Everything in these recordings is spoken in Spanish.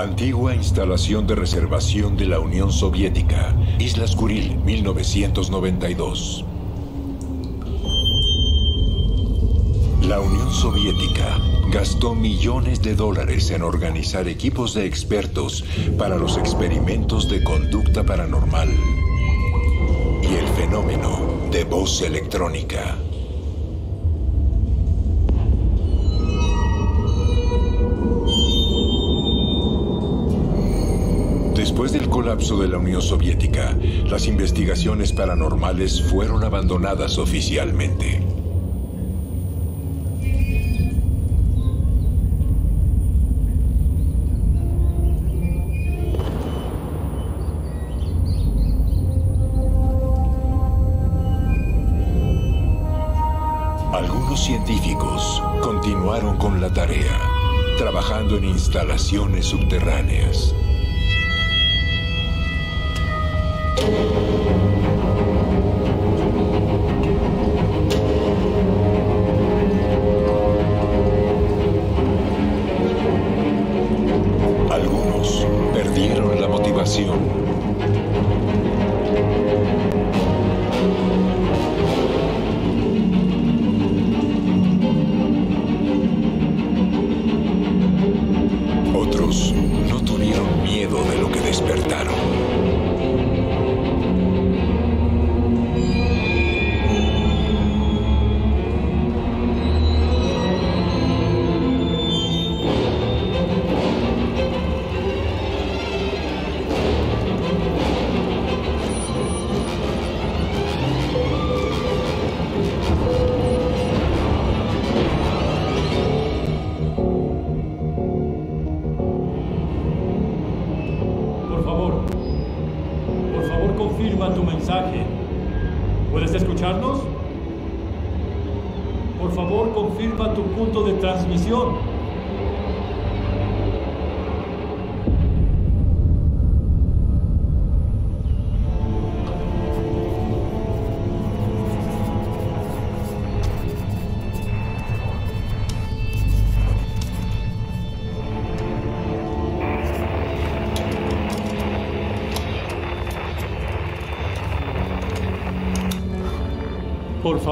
Antigua instalación de reservación de la Unión Soviética, Islas Kuril, 1992. La Unión Soviética gastó millones de dólares en organizar equipos de expertos para los experimentos de conducta paranormal y el fenómeno de voz electrónica. Después del colapso de la Unión Soviética, las investigaciones paranormales fueron abandonadas oficialmente. Algunos científicos continuaron con la tarea, trabajando en instalaciones subterráneas.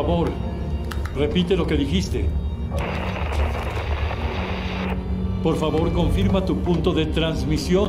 Favor, repite lo que dijiste. Por favor, confirma tu punto de transmisión.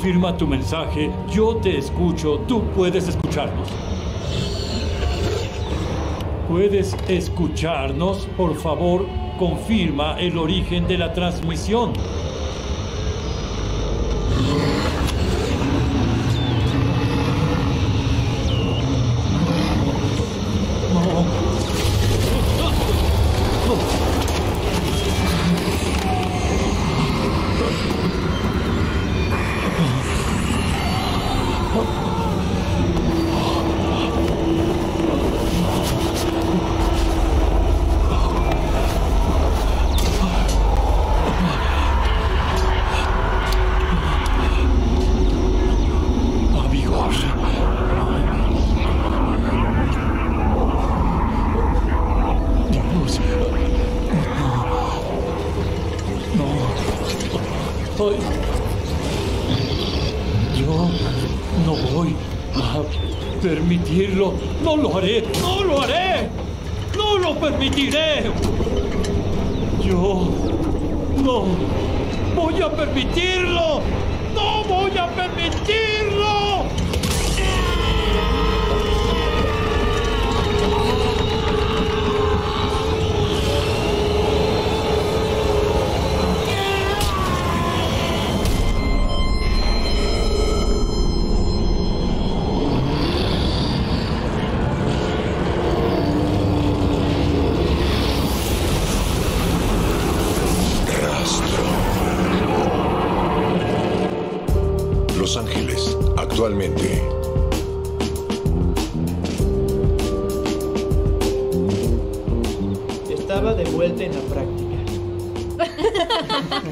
Confirma tu mensaje. Yo te escucho. Tú puedes escucharnos. ¿Puedes escucharnos? Por favor, confirma el origen de la transmisión.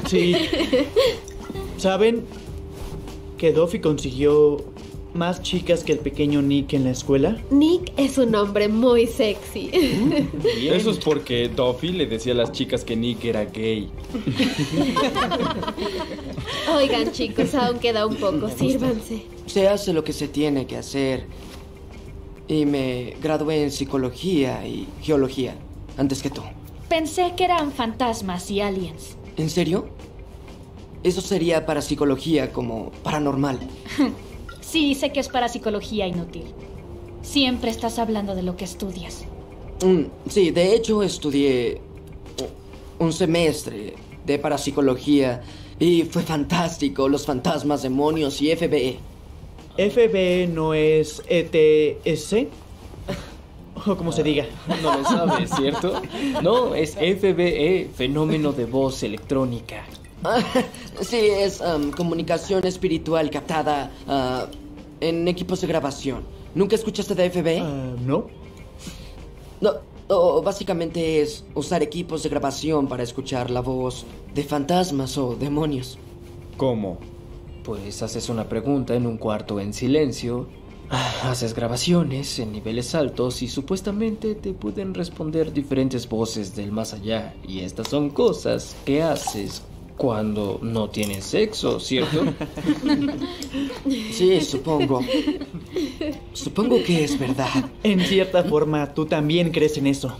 Sí. ¿Saben que Duffy consiguió más chicas que el pequeño Nick en la escuela? Nick es un hombre muy sexy. Eso es porque Duffy le decía a las chicas que Nick era gay. Oigan, chicos, aún queda un poco. Sírvanse. Se hace lo que se tiene que hacer. Y me gradué en psicología y geología, antes que tú. Pensé que eran fantasmas y aliens. ¿En serio? Eso sería para psicología como paranormal. Sí, sé que es para psicología inútil. Siempre estás hablando de lo que estudias. Mm, sí, de hecho estudié un semestre de parapsicología y fue fantástico, los fantasmas, demonios y FBE. ¿FBE no es ETS? O como se diga. No lo sabes, ¿cierto? No, es FBE, fenómeno de voz electrónica. sí, es um, comunicación espiritual captada ah, en equipos de grabación. ¿Nunca escuchaste de FBE? Ah, no. No, o básicamente es usar equipos de grabación para escuchar la voz de fantasmas o demonios. ¿Cómo? Pues haces una pregunta en un cuarto en silencio, haces grabaciones en niveles altos y supuestamente te pueden responder diferentes voces del más allá. Y estas son cosas que haces cuando no tienes sexo, ¿cierto? Sí, supongo. Supongo que es verdad. En cierta forma, tú también crees en eso.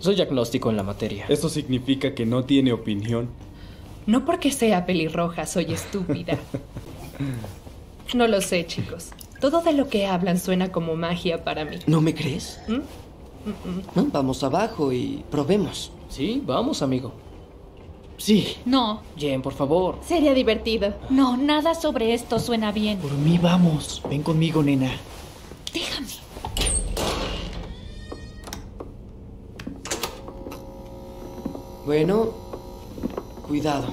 Soy agnóstico en la materia. Eso significa que no tiene opinión. No porque sea pelirroja, soy estúpida. No lo sé, chicos. Todo de lo que hablan suena como magia para mí. ¿No me crees? ¿Mm? No, vamos abajo y probemos. Sí, vamos, amigo. Sí, No, Jen, por favor. Sería divertido. no, nada sobre esto suena bien. por mí vamos. Ven conmigo, nena. Déjame. Bueno, cuidado.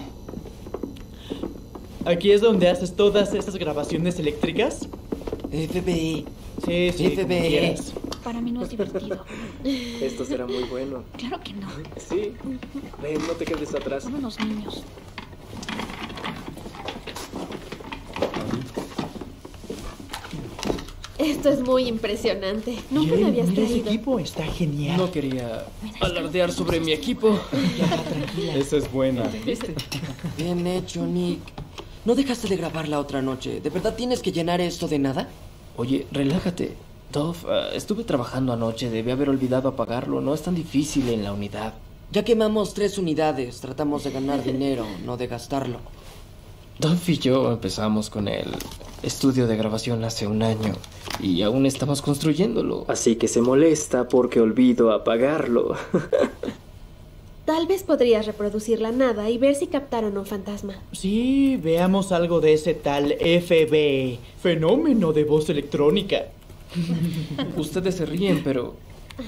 ¿Aquí es donde haces todas estas grabaciones eléctricas? FBI. Sí, sí, quieras. Para mí no es divertido. Esto será muy bueno. Claro que no. Sí. Ven, no te quedes atrás. Son unos niños. Esto es muy impresionante. Nunca me Bien, habías mira ese traído. equipo, está genial. No quería alardear sobre mi equipo. Ya, tranquila. Esa es buena. Bien hecho, Nick. ¿No dejaste de grabar la otra noche? ¿De verdad tienes que llenar esto de nada? Oye, relájate. Ah, estuve trabajando anoche. Debí haber olvidado apagarlo. No es tan difícil en la unidad. Ya quemamos tres unidades. Tratamos de ganar dinero, no de gastarlo. Dove y yo empezamos con el estudio de grabación hace un año. Y aún estamos construyéndolo. Así que se molesta porque olvido apagarlo. Tal vez podrías reproducir la nada y ver si captaron un fantasma. Sí, veamos algo de ese tal FBE. Fenómeno de voz electrónica. Ustedes se ríen, pero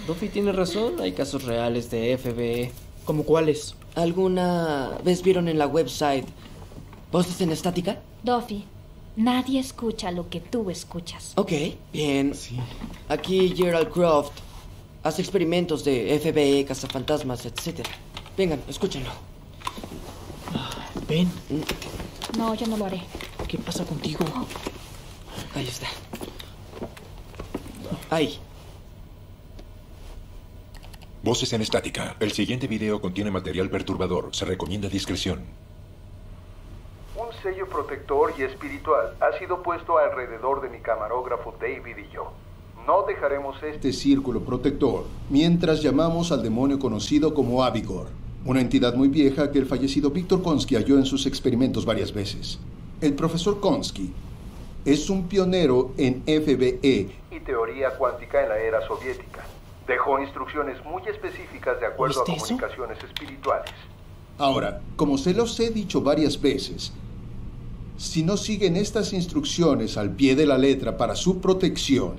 Duffy tiene razón. Hay casos reales de FBE. ¿Como cuáles? ¿Alguna vez vieron en la website voces en estática? Duffy, nadie escucha lo que tú escuchas. Ok, bien. Aquí Gerald Croft hace experimentos de FBE, cazafantasmas, etc. Vengan, escúchenlo. Ven, No, yo no lo haré. ¿qué pasa contigo? Ahí está. Ahí. Voces en estática. El siguiente video contiene material perturbador. Se recomienda discreción. Un sello protector y espiritual ha sido puesto alrededor de mi camarógrafo David y yo. No dejaremos este este círculo protector, mientras llamamos al demonio conocido como Avigor, una entidad muy vieja que el fallecido Víctor Konsky halló en sus experimentos varias veces. El profesor Konsky es un pionero en FBE y teoría cuántica en la era soviética. Dejó instrucciones muy específicas de acuerdo a ¿Oíste eso? comunicaciones espirituales. Ahora, como se los he dicho varias veces, si no siguen estas instrucciones al pie de la letra para su protección,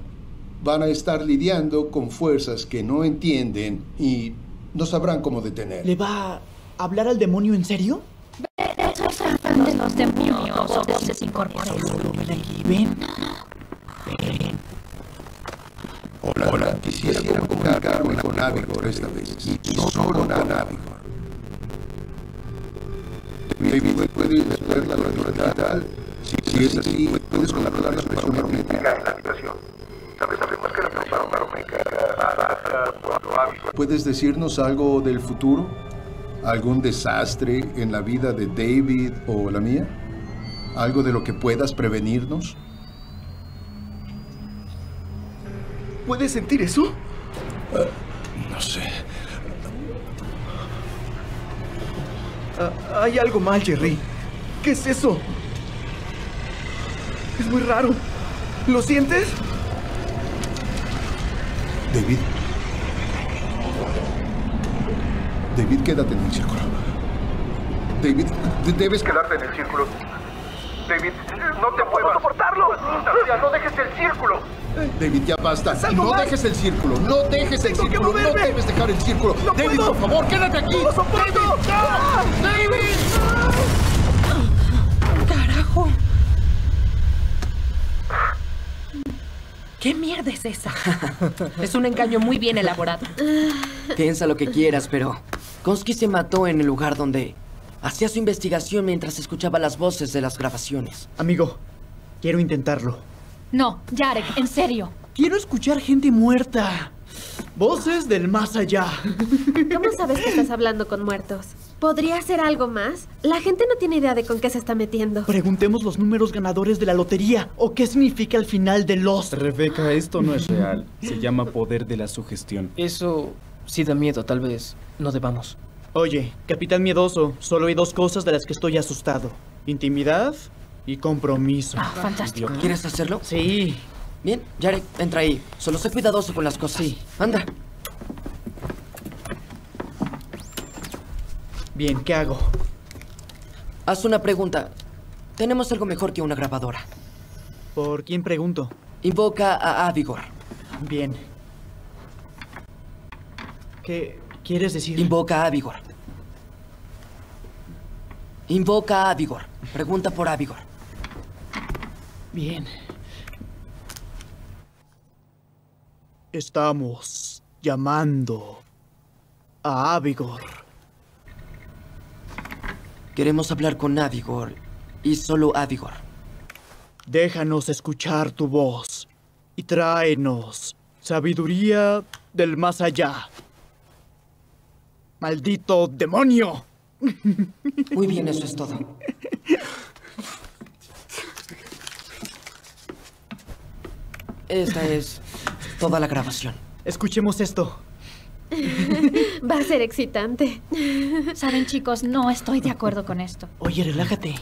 van a estar lidiando con fuerzas que no entienden y no sabrán cómo detener. ¿Le va a hablar al demonio en serio? De los demonios o voces incorpóreas. Ven. Hola, hola. Quisiera comunicarme con Avigor esta vez. Y solo con Avigor. David, ¿puedes ver la realidad? Si es así, puedes controlar la presión magnética en la habitación. Sabemos que la presión magnética baja cuando Avigor... ¿Puedes decirnos algo del futuro? ¿Algún desastre en la vida de David o la mía? ¿Algo de lo que puedas prevenirnos? ¿Puedes sentir eso? No sé. Ah, hay algo mal, Jerry. ¿Qué es eso? Es muy raro. ¿Lo sientes? David. David, quédate en el círculo. David, de- debes quedarte en el círculo. David, no te muevas. soportarlo! no dejes el círculo. David, ya basta. No mal. dejes el círculo. No dejes el círculo. No debes dejar el círculo. ¡No David, puedo! por favor, quédate aquí. ¡No soporto! ¡Ah! David. ¡Carajo! ¿Qué mierda es esa? es un engaño muy bien elaborado. Piensa lo que quieras, pero Konsky se mató en el lugar donde hacía su investigación mientras escuchaba las voces de las grabaciones. Amigo, quiero intentarlo. No, Jarek, en serio. Quiero escuchar gente muerta. Voces del más allá. ¿Cómo sabes que estás hablando con muertos? ¿Podría ser algo más? La gente no tiene idea de con qué se está metiendo. Preguntemos los números ganadores de la lotería o qué significa el final de los. Rebeca, esto no es real. Se llama poder de la sugestión. Eso sí da miedo, tal vez no debamos. Oye, capitán miedoso, solo hay dos cosas de las que estoy asustado: intimidad y compromiso. Ah, fantástico. ¿Quieres hacerlo? Sí. Bien, Jarek, entra ahí. Solo sé cuidadoso con las cosas. Sí. Anda. Bien, ¿qué hago? Haz una pregunta. Tenemos algo mejor que una grabadora. ¿Por quién pregunto? Invoca a Avigor. Bien. ¿Qué quieres decir? Invoca a Avigor. Invoca a Avigor. Pregunta por Avigor. Bien. Estamos llamando a Avigor. Queremos hablar con Avigor y solo Avigor. Déjanos escuchar tu voz y tráenos sabiduría del más allá. ¡Maldito demonio! Muy bien, eso es todo. Esta es toda la grabación. Escuchemos esto. Va a ser excitante. Saben, chicos, no estoy de acuerdo con esto. Oye, relájate.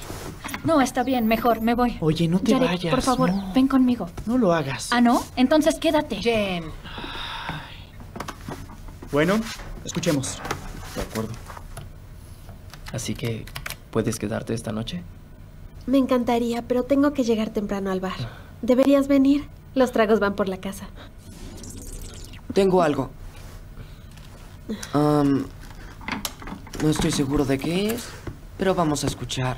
No, está bien, mejor, me voy. Oye, no te vayas. por favor, no. ven conmigo. No lo hagas. ¿Ah, no? Entonces quédate. Jen, Bueno, escuchemos. De acuerdo. Así que, ¿puedes quedarte esta noche? Me encantaría, pero tengo que llegar temprano al bar. Deberías venir. Los tragos van por la casa. Tengo algo. No estoy seguro de qué es, pero vamos a escuchar.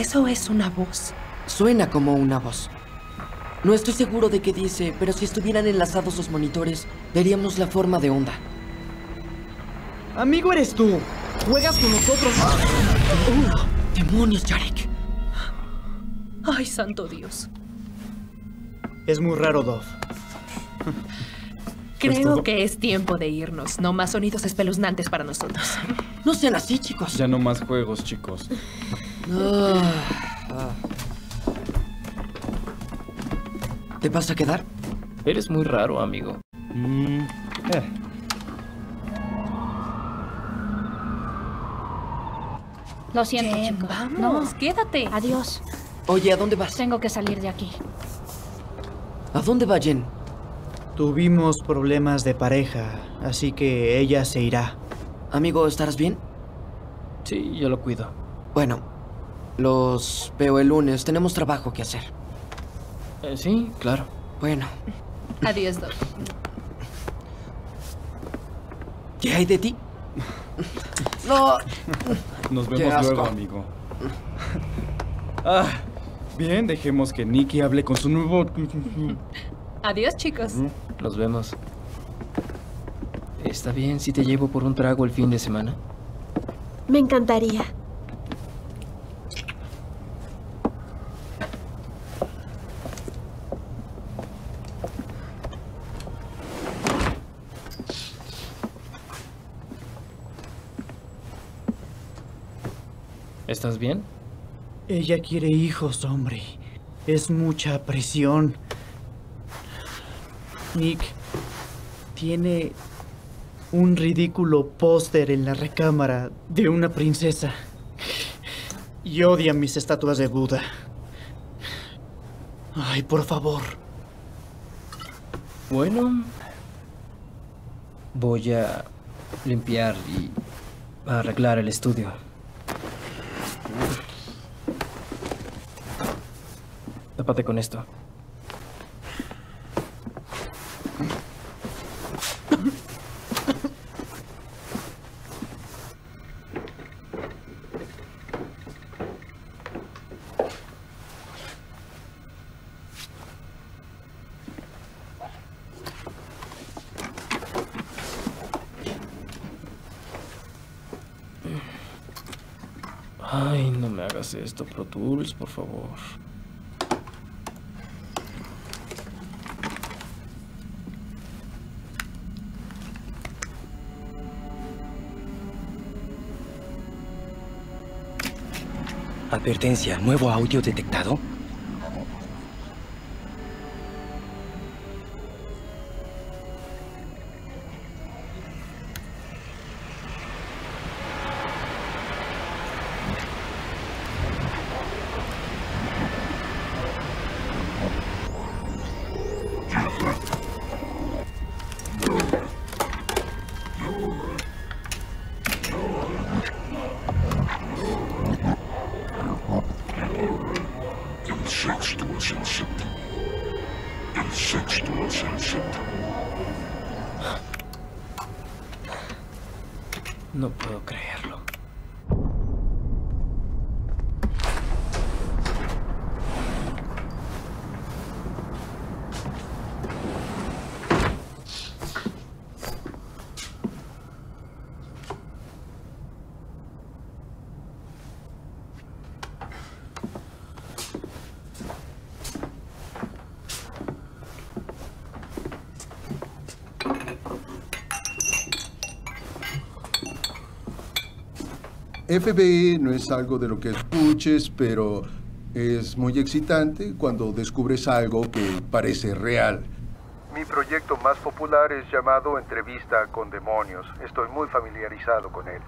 Eso es una voz. Suena como una voz. No estoy seguro de qué dice, pero si estuvieran enlazados los monitores, veríamos la forma de onda. Amigo eres tú. Juegas con nosotros. ¡Uh! ¡Demonios, Jarek! Ay, santo Dios. Es muy raro, Dov. Creo que es tiempo de irnos. No más sonidos espeluznantes para nosotros. No sean así, chicos. Ya no más juegos, chicos. Ah. ¿Te vas a quedar? Eres muy raro, amigo. Mm, eh. Lo siento, Jen, chicos. vamos, No. quédate. Adiós. Oye, ¿a dónde vas? Tengo que salir de aquí. ¿A dónde va Jen? Tuvimos problemas de pareja, así que ella se irá. Amigo, ¿estarás bien? Sí, yo lo cuido. Bueno, los veo el lunes. Tenemos trabajo que hacer. Eh, sí, claro. Bueno, Adiós, Doc. ¿qué hay de ti? No. Nos vemos luego, amigo. Ah, bien, dejemos que Nicky hable con su nuevo... Adiós, chicos. Nos vemos. ¿Está bien si te llevo por un trago el fin de semana? Me encantaría. ¿Estás bien? Ella quiere hijos, hombre. Es mucha presión. Nick tiene un ridículo póster en la recámara de una princesa. Y odia mis estatuas de Buda. Ay, por favor. Bueno, voy a limpiar y arreglar el estudio. Tápate con esto. Ay, no me hagas esto, Pro Tools, por favor. Advertencia, nuevo audio detectado. FBI no es algo de lo que escuches, pero es muy excitante cuando descubres algo que parece real. Mi proyecto más popular es llamado Entrevista con Demonios. Estoy muy familiarizado con él.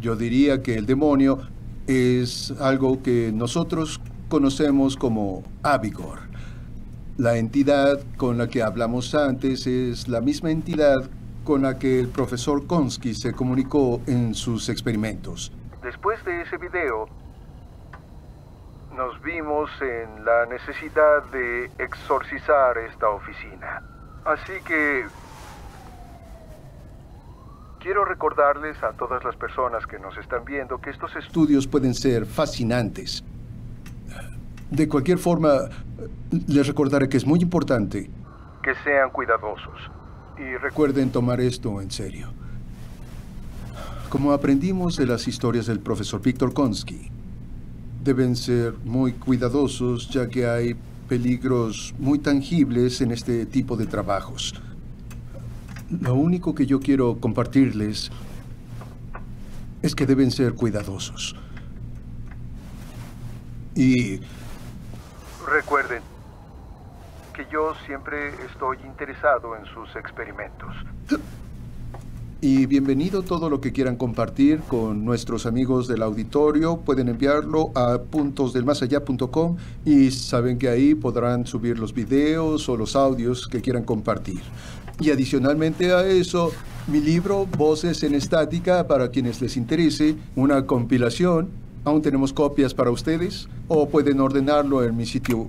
Yo diría que el demonio es algo que nosotros conocemos como Abigor. La entidad con la que hablamos antes es la misma entidad con la que el profesor Konsky se comunicó en sus experimentos. Después de ese video, nos vimos en la necesidad de exorcizar esta oficina. Así que quiero recordarles a todas las personas que nos están viendo que estos estudios pueden ser fascinantes. De cualquier forma, les recordaré que es muy importante. que sean cuidadosos. Y Recuerden tomar esto en serio. Como aprendimos de las historias del profesor Víctor Konsky, deben ser muy cuidadosos ya que hay peligros muy tangibles en este tipo de trabajos. Lo único que yo quiero compartirles es que deben ser cuidadosos. Y recuerden que yo siempre estoy interesado en sus experimentos. Y bienvenido todo lo que quieran compartir con nuestros amigos del auditorio. Pueden enviarlo a puntosdelmasallá.com y saben que ahí podrán subir los videos o los audios que quieran compartir. Y adicionalmente a eso, mi libro Voces en Estática, para quienes les interese, una compilación. Aún tenemos copias para ustedes o pueden ordenarlo en mi sitio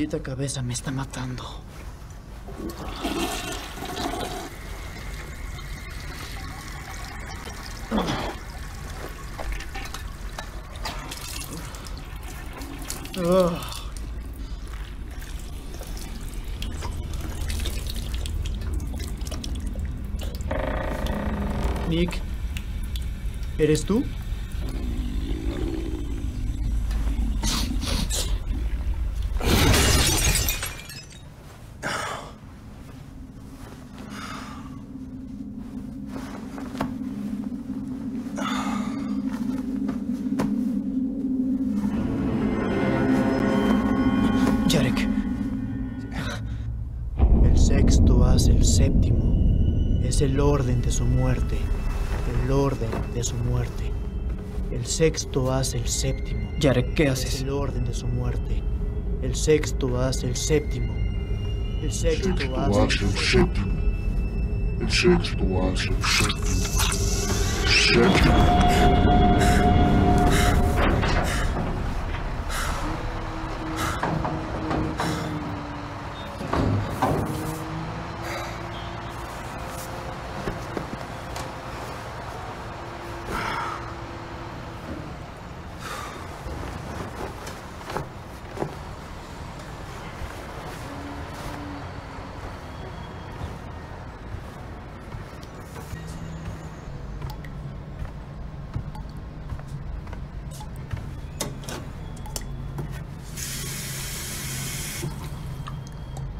Maldita cabeza me está matando. Nick, ¿eres tú? De su muerte. El orden de su muerte. El sexto hace el séptimo. Jarek, ¿qué Es haces? el orden de su muerte. El sexto hace el séptimo. El sexto Sexto hace hace el séptimo. El sexto hace el séptimo. Séptimo.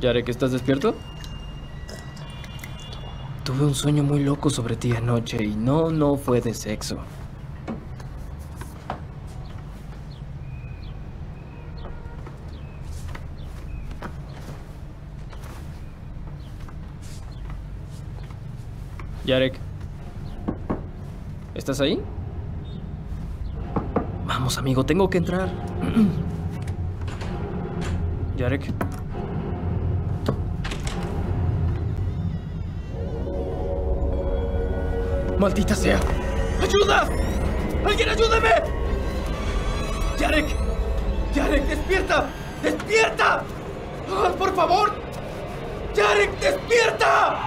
Yarek, ¿estás despierto? Tuve un sueño muy loco sobre ti anoche y no, no fue de sexo. Yarek, ¿estás ahí? Vamos, amigo, tengo que entrar. Yarek. ¡Maldita sea! ¡Ayuda! ¡Alguien ayúdeme! ¡Yarek! ¡Yarek, despierta! ¡Despierta! ¡Ah, ¡Por favor! ¡Yarek, despierta!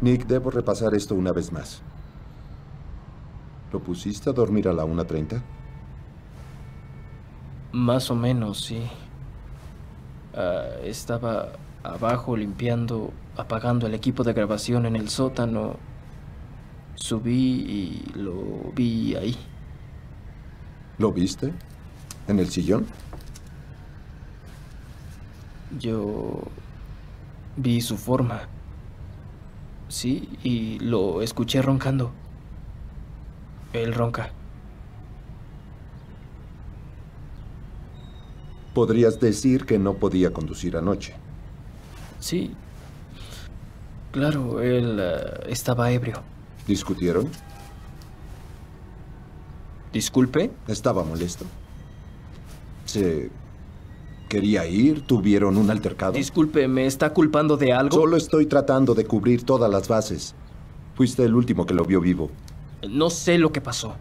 Nick, debo repasar esto una vez más. ¿Lo pusiste a dormir a la 1.30? Más o menos, sí. Ah, estaba abajo limpiando, apagando el equipo de grabación en el sótano. Subí y lo vi ahí. ¿Lo viste? ¿En el sillón? Yo vi su forma. Sí, y lo escuché roncando. Él ronca. Podrías decir que no podía conducir anoche. Sí. Claro, él eh, estaba ebrio. ¿Discutieron? Disculpe. Estaba molesto. ¿Se quería ir? ¿Tuvieron un altercado? Disculpe, ¿me está culpando de algo? Solo estoy tratando de cubrir todas las bases. Fuiste el último que lo vio vivo. No sé lo que pasó.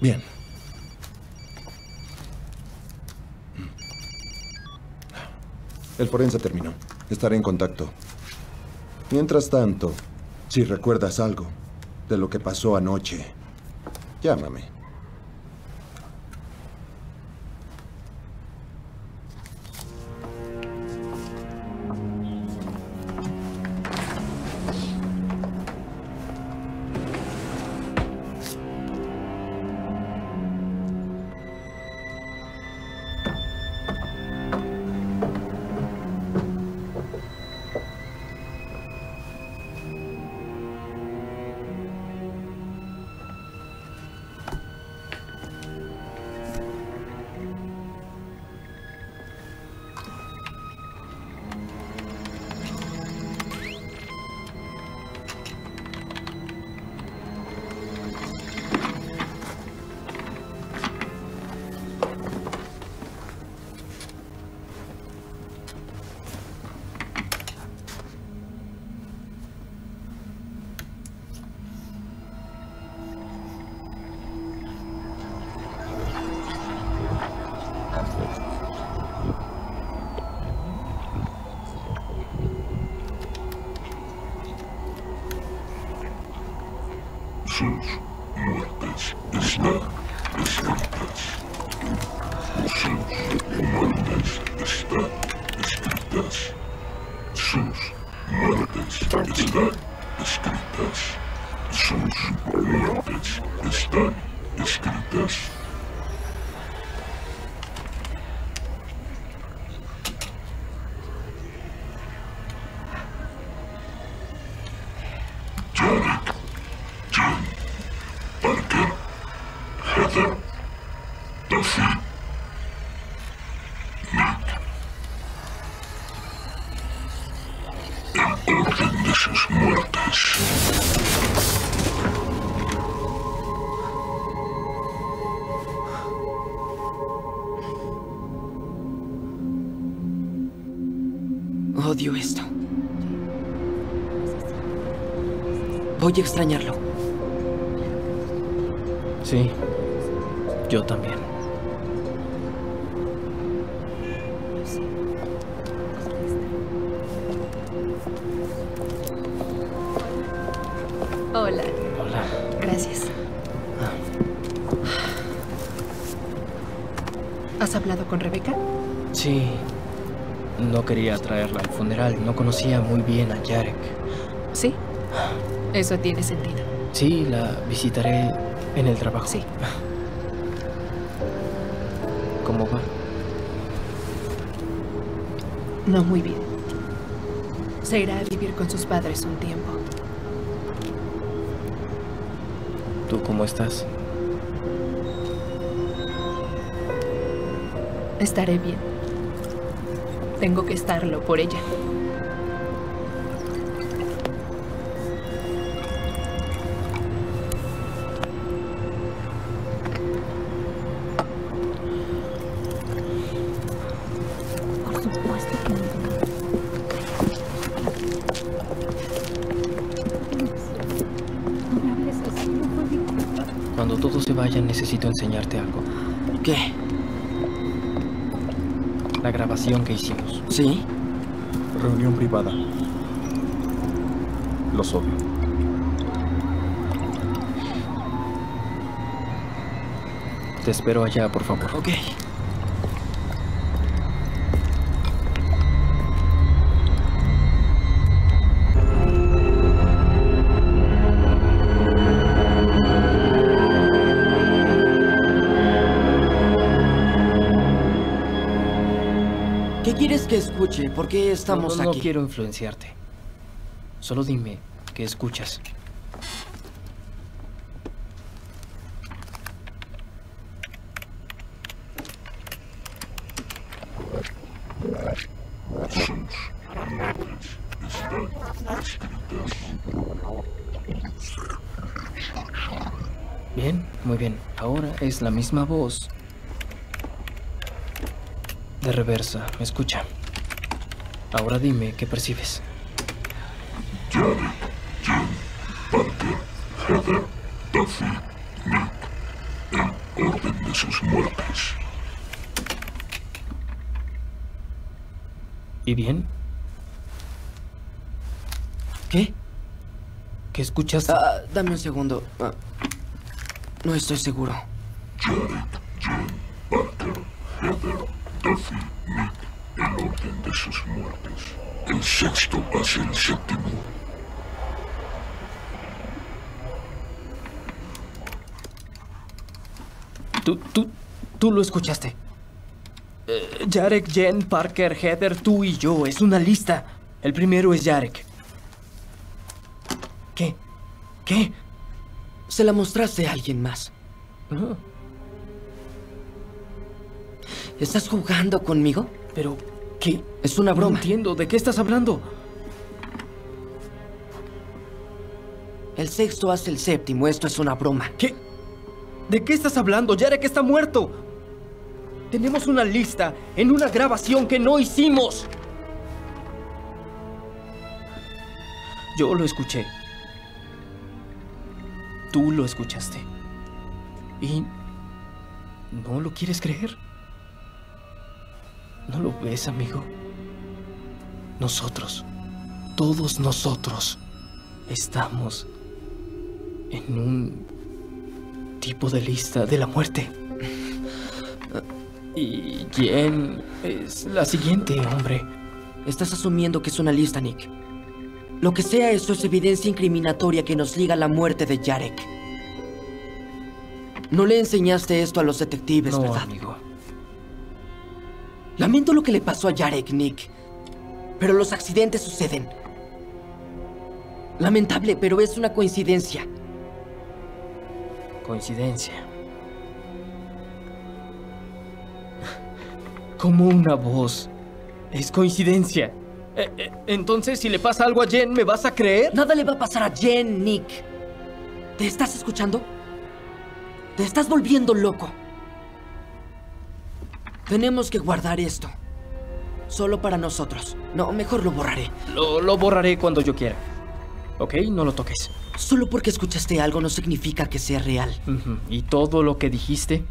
Bien. El forense terminó. Estaré en contacto. Mientras tanto, si recuerdas algo de lo que pasó anoche, llámame. Voy a extrañarlo. Sí, yo también. Hola. Hola. Gracias. ¿Has hablado con Rebeca? Sí. No quería traerla al funeral. No conocía muy bien a Jarek. Eso tiene sentido. Sí, la visitaré en el trabajo. Sí. ¿Cómo va? No muy bien. Se irá a vivir con sus padres un tiempo. ¿Tú cómo estás? Estaré bien. Tengo que estarlo por ella. Hicimos. ¿Sí? Reunión privada. Los odio. Te espero allá, por favor. Ok. Escuche. ¿Por qué estamos no, no, aquí? No quiero influenciarte. Solo dime qué escuchas. Bien, muy bien. Ahora es la misma voz. De reversa, me escucha. Ahora dime qué percibes. Jared, Jen, Parker, Heather, Duffy, Nick, en orden de sus muertes. ¿Y bien? ¿Qué? ¿Qué escuchaste? Ah, dame un segundo. Ah, no estoy seguro. Jared, Jen, Parker, Heather, Duffy, Nick, en orden de sus muertes. El sexto hacia el séptimo. Tú, tú, tú lo escuchaste. Eh, Jarek, Jen, Parker, Heather, tú y yo. Es una lista. El primero es Jarek. ¿Qué? ¿Qué? Se la mostraste a alguien más. ¿Estás jugando conmigo? Pero, ¿qué? Es una broma. No entiendo. ¿De qué estás hablando? El sexto hace el séptimo. Esto es una broma. ¿Qué? ¿De qué estás hablando? Jarek está muerto. Tenemos una lista en una grabación que no hicimos. Yo lo escuché. Tú lo escuchaste. ¿Y no lo quieres creer? ¿No lo ves, amigo? Nosotros, todos nosotros, estamos en un tipo de lista de la muerte. Y Jen es la siguiente, hombre. Estás asumiendo que es una lista, Nick. Lo que sea eso es evidencia incriminatoria que nos liga a la muerte de Jarek. No le enseñaste esto a los detectives, No, ¿verdad? amigo. Lamento lo que le pasó a Jarek, Nick. Pero los accidentes suceden. Lamentable, pero es una coincidencia. Coincidencia. Como una voz. Es coincidencia. Eh, eh, entonces, si le pasa algo a Jen, ¿me vas a creer? Nada le va a pasar a Jen, Nick. ¿Te estás escuchando? Te estás volviendo loco. Tenemos que guardar esto. Solo para nosotros. No, mejor lo borraré. Lo, lo borraré cuando yo quiera. ¿Ok? No lo toques. Solo porque escuchaste algo no significa que sea real. ¿Y todo lo que dijiste?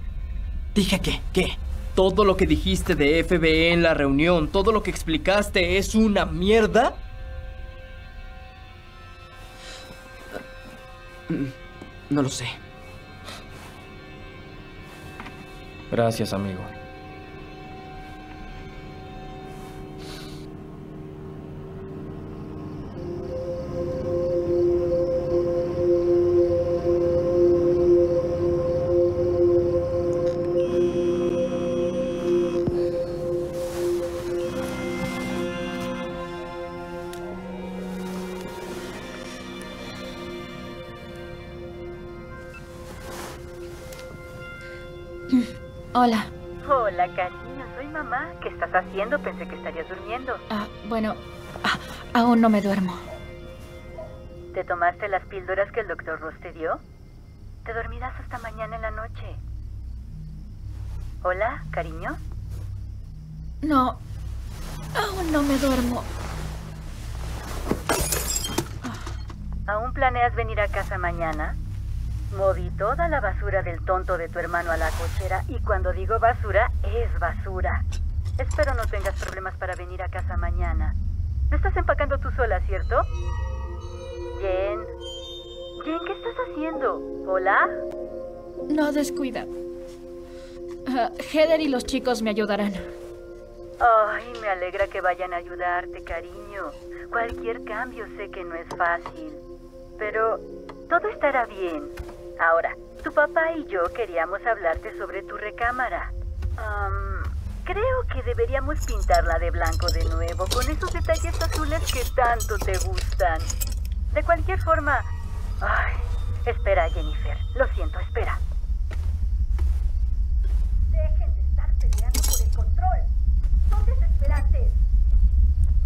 ¿Dije qué? ¿Qué? Todo lo que dijiste de FBE en la reunión, todo lo que explicaste es una mierda. Mm, No lo sé. Gracias, amigo. Haciendo? Pensé que estarías durmiendo. Ah, bueno, ah, aún no me duermo. ¿Te tomaste las píldoras que el doctor Ross te dio? Te dormirás hasta mañana en la noche. Hola, cariño. No, aún no me duermo. ¿Aún planeas venir a casa mañana? Moví toda la basura del tonto de tu hermano a la cochera y cuando digo basura, es basura. Espero no tengas problemas para venir a casa mañana. ¿No estás empacando tú sola, cierto? Jen. Jen, ¿qué estás haciendo? ¿Hola? No descuida. Ah, Heather y los chicos me ayudarán. Ay, me alegra que vayan a ayudarte, cariño. Cualquier cambio sé que no es fácil. Pero todo estará bien. Ahora, tu papá y yo queríamos hablarte sobre tu recámara. Creo que deberíamos pintarla de blanco de nuevo, con esos detalles azules que tanto te gustan. De cualquier forma... Ay, espera, Jennifer. Lo siento, espera. Dejen de estar peleando por el control. Son desesperantes.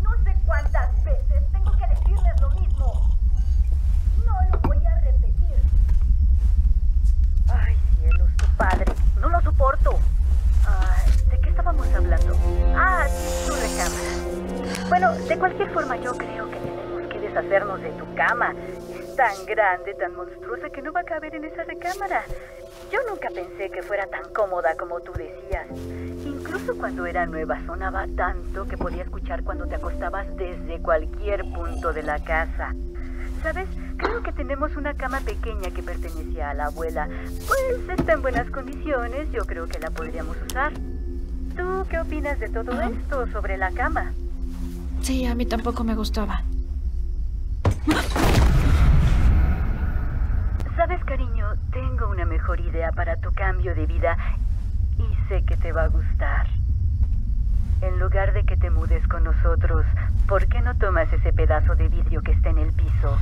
No sé cuántas veces tengo que decirles lo mismo. No lo voy a repetir. Ay, cielos, tu padre. No lo soporto. Ay, ¿De qué estábamos hablando? Ah, tu recámara. Bueno, de cualquier forma yo creo que tenemos que deshacernos de tu cama. Es tan grande, tan monstruosa que no va a caber en esa recámara. Yo nunca pensé que fuera tan cómoda como tú decías. Incluso cuando era nueva sonaba tanto que podía escuchar cuando te acostabas desde cualquier punto de la casa. ¿Sabes? Creo que tenemos una cama pequeña que pertenecía a la abuela. Pues está en buenas condiciones, yo creo que la podríamos usar. ¿Tú qué opinas de todo esto sobre la cama? Sí, a mí tampoco me gustaba. Sabes, cariño, tengo una mejor idea para tu cambio de vida y sé que te va a gustar. En lugar de que te mudes con nosotros, ¿por qué no tomas ese pedazo de vidrio que está en el piso?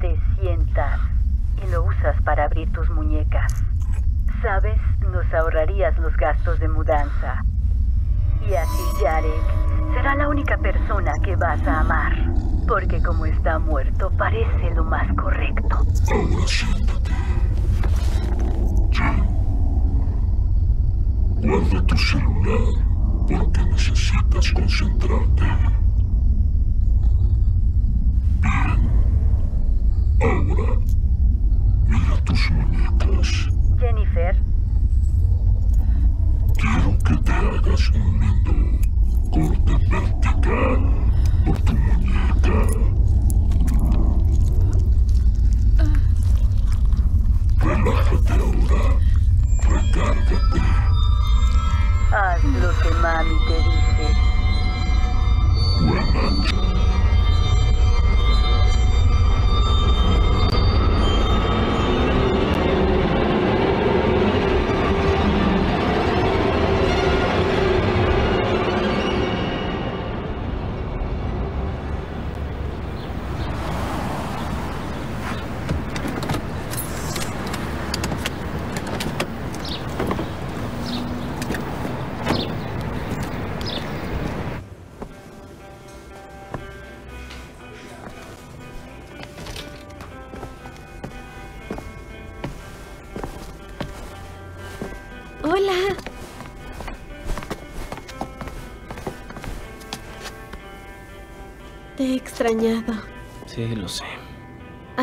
Te sientas y lo usas para abrir tus muñecas. Sabes, nos ahorrarías los gastos de mudanza. Y así Jarek será la única persona que vas a amar. Porque como está muerto, parece lo más correcto. Ahora siéntate. Guarda tu celular porque necesitas concentrarte.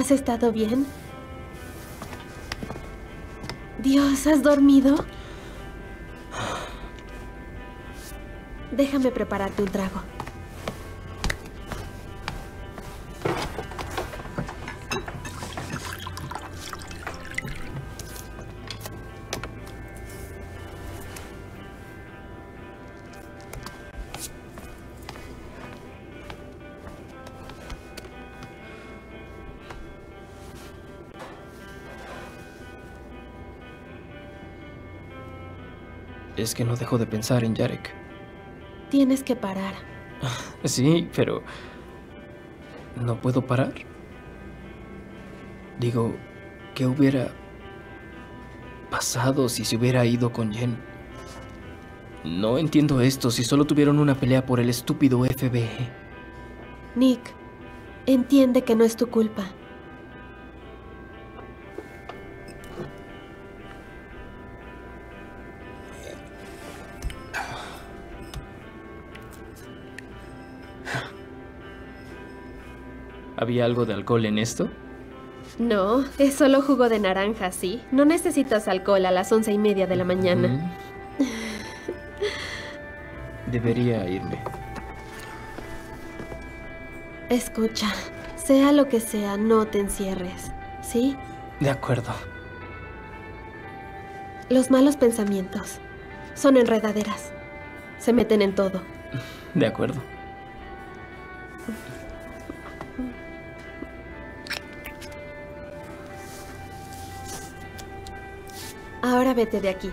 ¿Has estado bien? Dios, ¿has dormido? Déjame prepararte un trago. Es que no dejo de pensar en Yarek. Tienes que parar. Sí, pero... ¿No puedo parar? Digo, ¿qué hubiera pasado si se hubiera ido con Jen? No entiendo esto si solo tuvieron una pelea por el estúpido FBE. Nick, entiende que no es tu culpa. ¿Había algo de alcohol en esto? No, es solo jugo de naranja, ¿sí? No necesitas alcohol a las once y media de la mañana. Debería irme. Escucha, sea lo que sea, no te encierres, ¿sí? De acuerdo. Los malos pensamientos son enredaderas. Se meten en todo. De acuerdo. Ahora vete de aquí.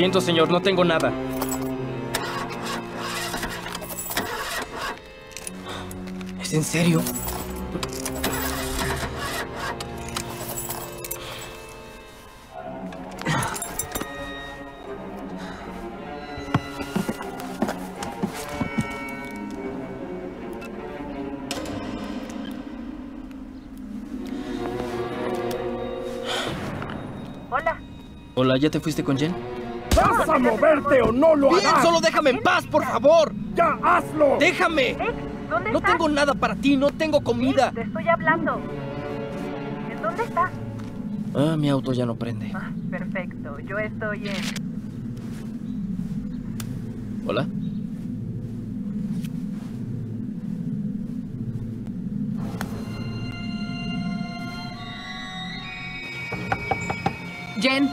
Siento, señor, no tengo nada. ¿Es en serio? Hola. Hola, ¿ya te fuiste con Jen? ¡Vas a moverte o no lo Bien, harás! solo déjame en paz, por favor. ¡Ya hazlo! ¡Déjame! ¿Dónde No estás? tengo nada para ti, no tengo comida. Te estoy hablando. ¿En dónde estás? Ah, mi auto ya no prende. Ah, perfecto. Yo estoy en... Hola. Jen.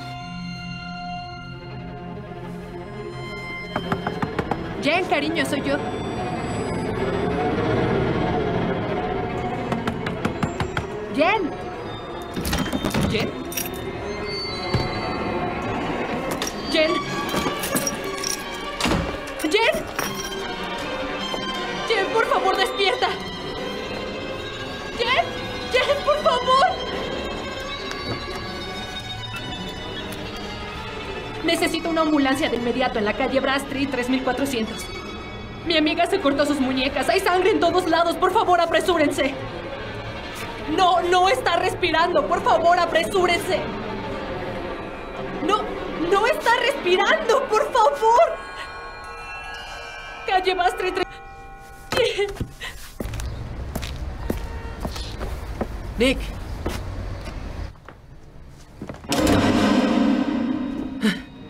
Cariño, soy yo. Jen. Jen. Jen. Jen. Jen, por favor, despierta. Jen. Jen, por favor. Necesito una ambulancia de inmediato en la calle Bra Street 3400. Mi amiga se cortó sus muñecas. Hay sangre en todos lados. Por favor, apresúrense. No, no está respirando. Por favor, apresúrense. No, no está respirando. Por favor. Calle 3... Nick.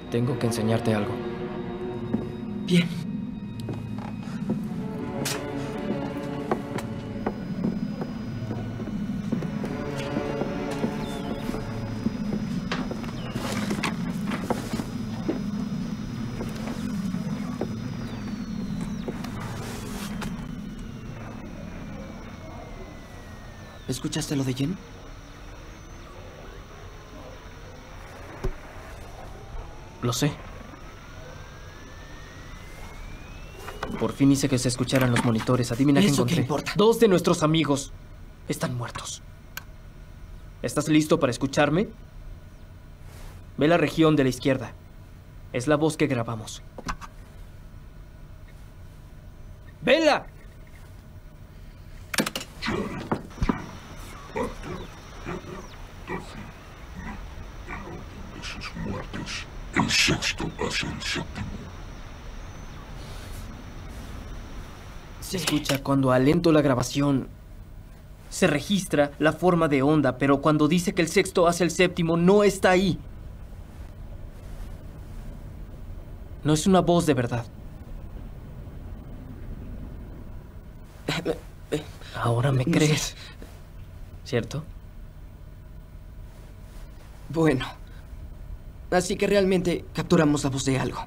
Tengo que enseñarte algo. Bien. ¿Escuchaste lo de Jen? Lo sé. Por fin hice que se escucharan los monitores. Adivina qué ¿Eso qué encontré. importa? Dos de nuestros amigos están muertos. ¿Estás listo para escucharme? Ve la región de la izquierda. Es la voz que grabamos. ¡Vela! De sus muertes. El sexto hacia el séptimo. Se escucha cuando alento la grabación. Se registra la forma de onda, pero cuando dice que el sexto hace el séptimo, no está ahí. No es una voz de verdad. Ahora me No crees. sé. ¿Cierto? Bueno. Así que realmente capturamos la voz de algo.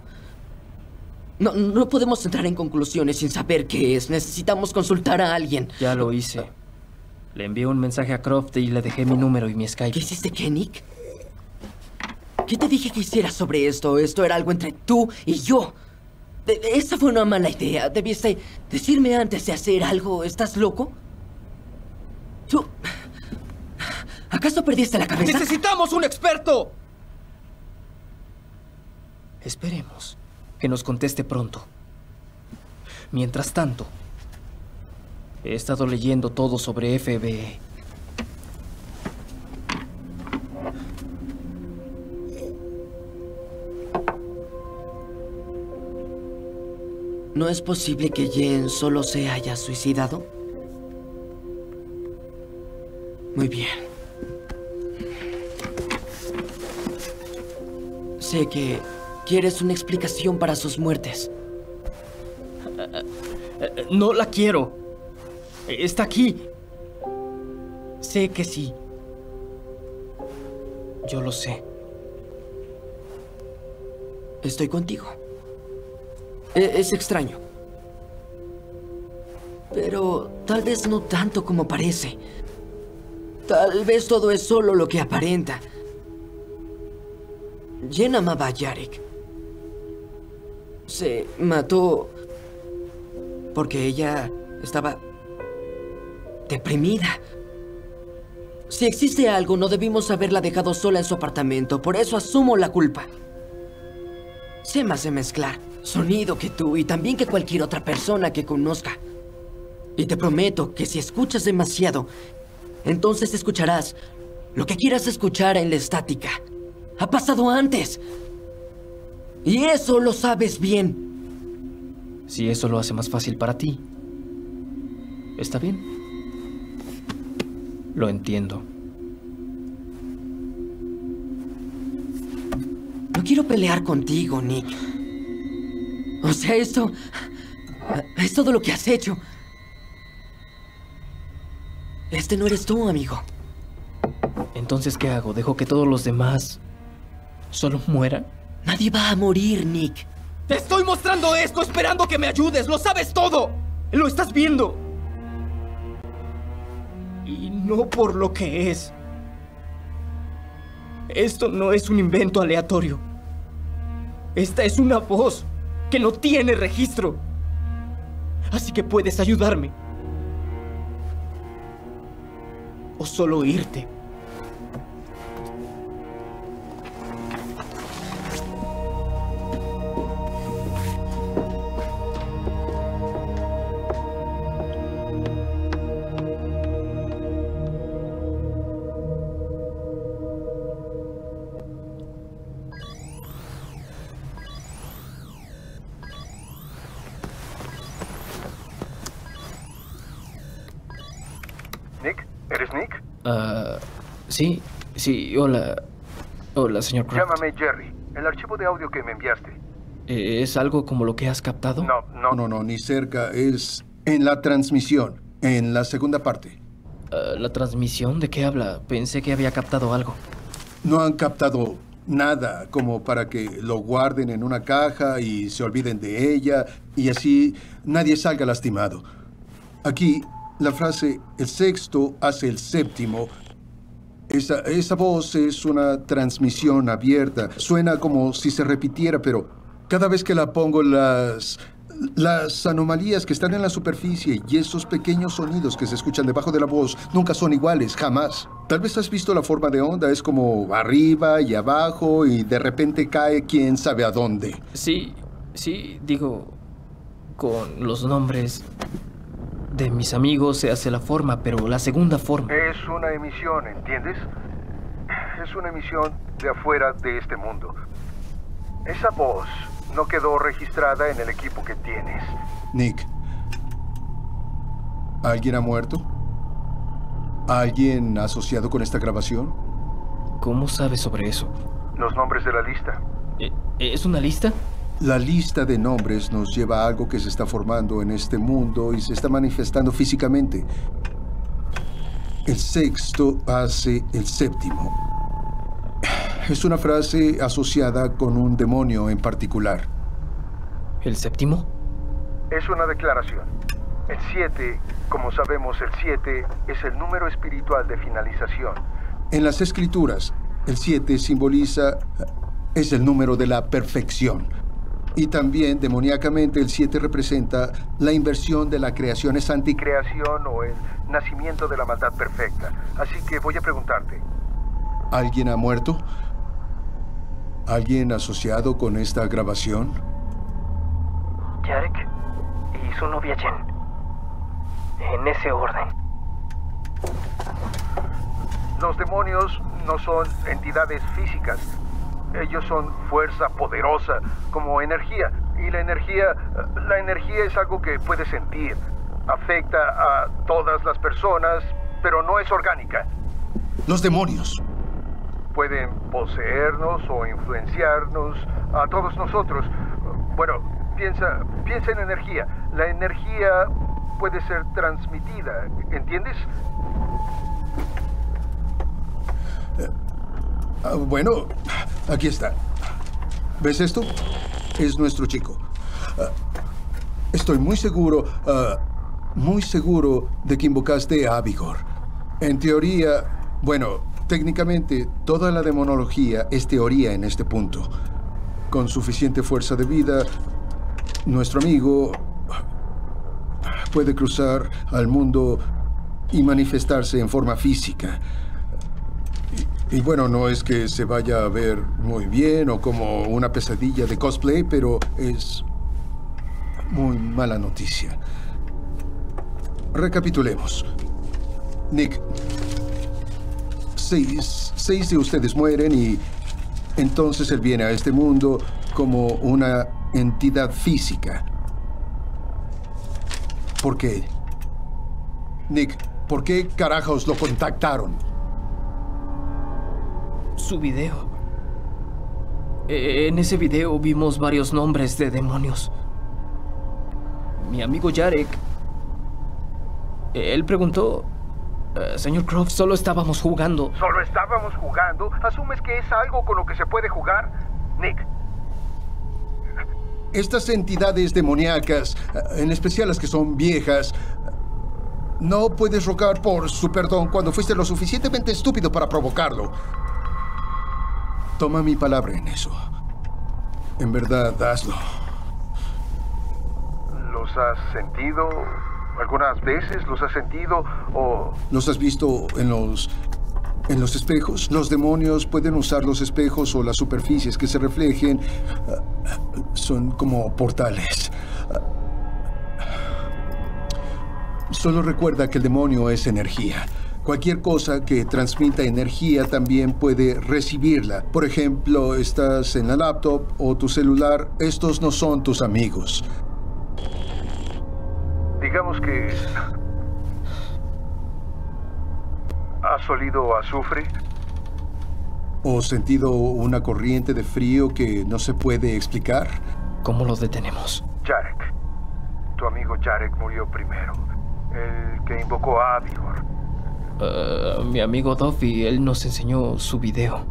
No, no podemos entrar en conclusiones sin saber qué es. Necesitamos consultar a alguien. Ya lo hice. Le envié un mensaje a Croft y le dejé mi número y mi Skype. ¿Qué hiciste, Kennick? ¿Qué te dije que hicieras sobre esto? Esto era algo entre tú y yo. De- esa fue una mala idea. Debiste decirme antes de hacer algo. ¿Estás loco? ¿Tú... ¿Acaso perdiste la cabeza? ¡Necesitamos un experto! Esperemos que nos conteste pronto. Mientras tanto, he estado leyendo todo sobre FBE. ¿No es posible que Jen solo se haya suicidado? Muy bien. Sé que quieres una explicación para sus muertes. No la quiero. Está aquí. Sé que sí. Yo lo sé. Estoy contigo. E- Es extraño. Pero tal vez no tanto como parece. Tal vez todo es solo lo que aparenta. Jen amaba a Yarek. se mató porque ella estaba deprimida. Si existe algo, no debimos haberla dejado sola en su apartamento, por eso asumo la culpa. Sé más de mezclar sonido que tú y también que cualquier otra persona que conozca. Y te prometo que si escuchas demasiado, entonces escucharás lo que quieras escuchar en la estática. Ha pasado antes. Y eso lo sabes bien. Si eso lo hace más fácil para ti, está bien. Lo entiendo. No quiero pelear contigo, Nick. O sea, esto... Es todo lo que has hecho. Este no eres tú, amigo. Entonces, ¿qué hago? ¿Dejo que todos los demás solo mueran? Nadie va a morir, Nick. Te estoy mostrando esto esperando que me ayudes. Lo sabes todo. Lo estás viendo. Y no por lo que es. Esto no es un invento aleatorio. Esta es una voz que no tiene registro. Así que puedes ayudarme. O solo irte. Sí, hola. Hola, señor Kraft. Llámame Jerry. El archivo de audio que me enviaste. Eh, ¿Es algo como lo que has captado? No, No, no, no, ni cerca. Es en la transmisión, en la segunda parte. Ah, ¿La transmisión? ¿De qué habla? Pensé que había captado algo. No han captado nada como para que lo guarden en una caja y se olviden de ella y así nadie salga lastimado. Aquí la frase el sexto hace el séptimo. Esa, esa voz es una transmisión abierta. Suena como si se repitiera, pero cada vez que la pongo las... Las anomalías que están en la superficie y esos pequeños sonidos que se escuchan debajo de la voz nunca son iguales, jamás. Tal vez has visto la forma de onda, es como arriba y abajo y de repente cae quién sabe a dónde. Sí, sí, digo, con los nombres de mis amigos se hace la forma, pero la segunda forma. Es una emisión, ¿entiendes? Es una emisión de afuera de este mundo. Esa voz no quedó registrada en el equipo que tienes. Nick, ¿alguien ha muerto? ¿Alguien asociado con esta grabación? ¿Cómo sabes sobre eso? Los nombres de la lista. ¿Es una lista? La lista de nombres nos lleva a algo que se está formando en este mundo y se está manifestando físicamente. El sexto hace el séptimo. Es una frase asociada con un demonio en particular. ¿El séptimo? Es una declaración. El 7, como sabemos, el 7 es el número espiritual de finalización. En las escrituras, el 7 simboliza... es el número de la perfección. Y también, demoníacamente, el 7 representa la inversión de la creación. Es Anticreación o el nacimiento de la maldad perfecta. Así que voy a preguntarte. ¿Alguien ha muerto? ¿Alguien asociado con esta grabación? Jarek y su novia Jen. En ese orden. Los demonios no son entidades físicas. Ellos son fuerza poderosa, como energía. Y la energía, la energía es algo que puedes sentir. Afecta a todas las personas, pero no es orgánica. Los demonios. Pueden poseernos o influenciarnos a todos nosotros. Bueno, piensa, piensa en energía. La energía puede ser transmitida, ¿entiendes? Ah, bueno, aquí está. ¿Ves esto? Es nuestro chico. Ah, estoy muy seguro, ah, muy seguro de que invocaste a Abigor. En teoría, bueno, técnicamente toda la demonología es teoría en este punto. Con suficiente fuerza de vida, nuestro amigo puede cruzar al mundo y manifestarse en forma física. Y, bueno, no es que se vaya a ver muy bien o como una pesadilla de cosplay, pero es muy mala noticia. Recapitulemos. Nick, seis, seis de ustedes mueren y entonces él viene a este mundo como una entidad física. ¿Por qué? Nick, ¿por qué carajos lo contactaron? Su video. E, En ese video vimos varios nombres de demonios. Mi amigo Jarek. Él preguntó. "Eh, señor Croft, solo estábamos jugando. Solo estábamos jugando. ¿Asumes que es algo con lo que se puede jugar? Nick, Estas entidades demoníacas, en especial las que son viejas, no puedes rogar por su perdón cuando fuiste lo suficientemente estúpido para provocarlo. Toma mi palabra en eso. En verdad, hazlo. ¿los has sentido algunas veces? ¿Los has sentido o ¿Los has visto en los en los espejos? Los demonios pueden usar los espejos o las superficies que se reflejen. Son como portales. Solo recuerda que el demonio es energía. Cualquier cosa que transmita energía también puede recibirla. Por ejemplo, estás en la laptop o tu celular. Estos no son tus amigos. digamos que has olido azufre? ¿O sentido una corriente de frío que no se puede explicar? ¿Cómo lo detenemos? Jarek. Tu amigo Jarek murió primero. El que invocó a Abigor. Eh, mi amigo Duffy, él nos enseñó su video.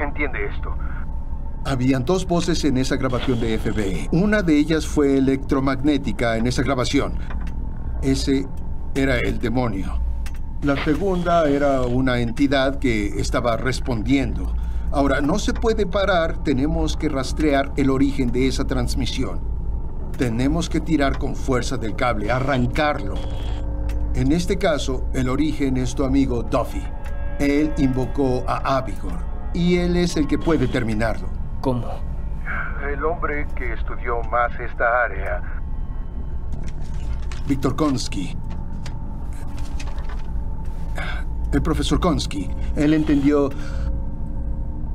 Entiende esto. Habían dos voces en esa grabación de FBI. Una de ellas fue electromagnética en esa grabación. Ese era el demonio. La segunda era una entidad que estaba respondiendo. Ahora, no se puede parar, tenemos que rastrear el origen de esa transmisión. Tenemos que tirar con fuerza del cable, arrancarlo. En este caso, el origen es tu amigo Duffy. Él invocó a Abigor y él es el que puede terminarlo. ¿Cómo? El hombre que estudió más esta área. Víctor Konsky. El profesor Konsky. Él entendió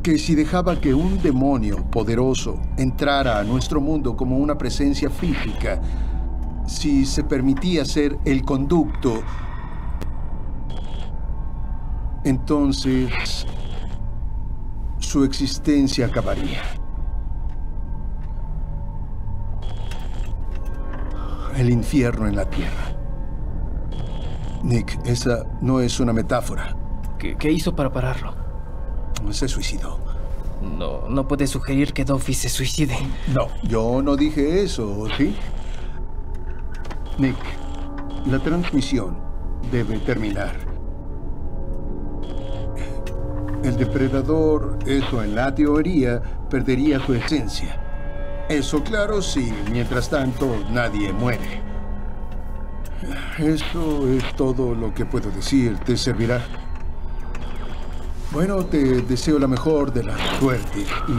que si dejaba que un demonio poderoso entrara a nuestro mundo como una presencia física, si se permitía ser el conducto, entonces su existencia acabaría. El infierno en la tierra. Nick, esa no es una metáfora. ¿Qué, qué hizo para pararlo? Se suicidó. No, no puede sugerir que Duffy se suicide. No, yo no dije eso, ¿sí? Nick, la transmisión debe terminar. El depredador, eso en la teoría, perdería su esencia. Eso claro si, mientras tanto, nadie muere. Eso es todo lo que puedo decir. ¿Te servirá? Bueno, te deseo la mejor de las suertes y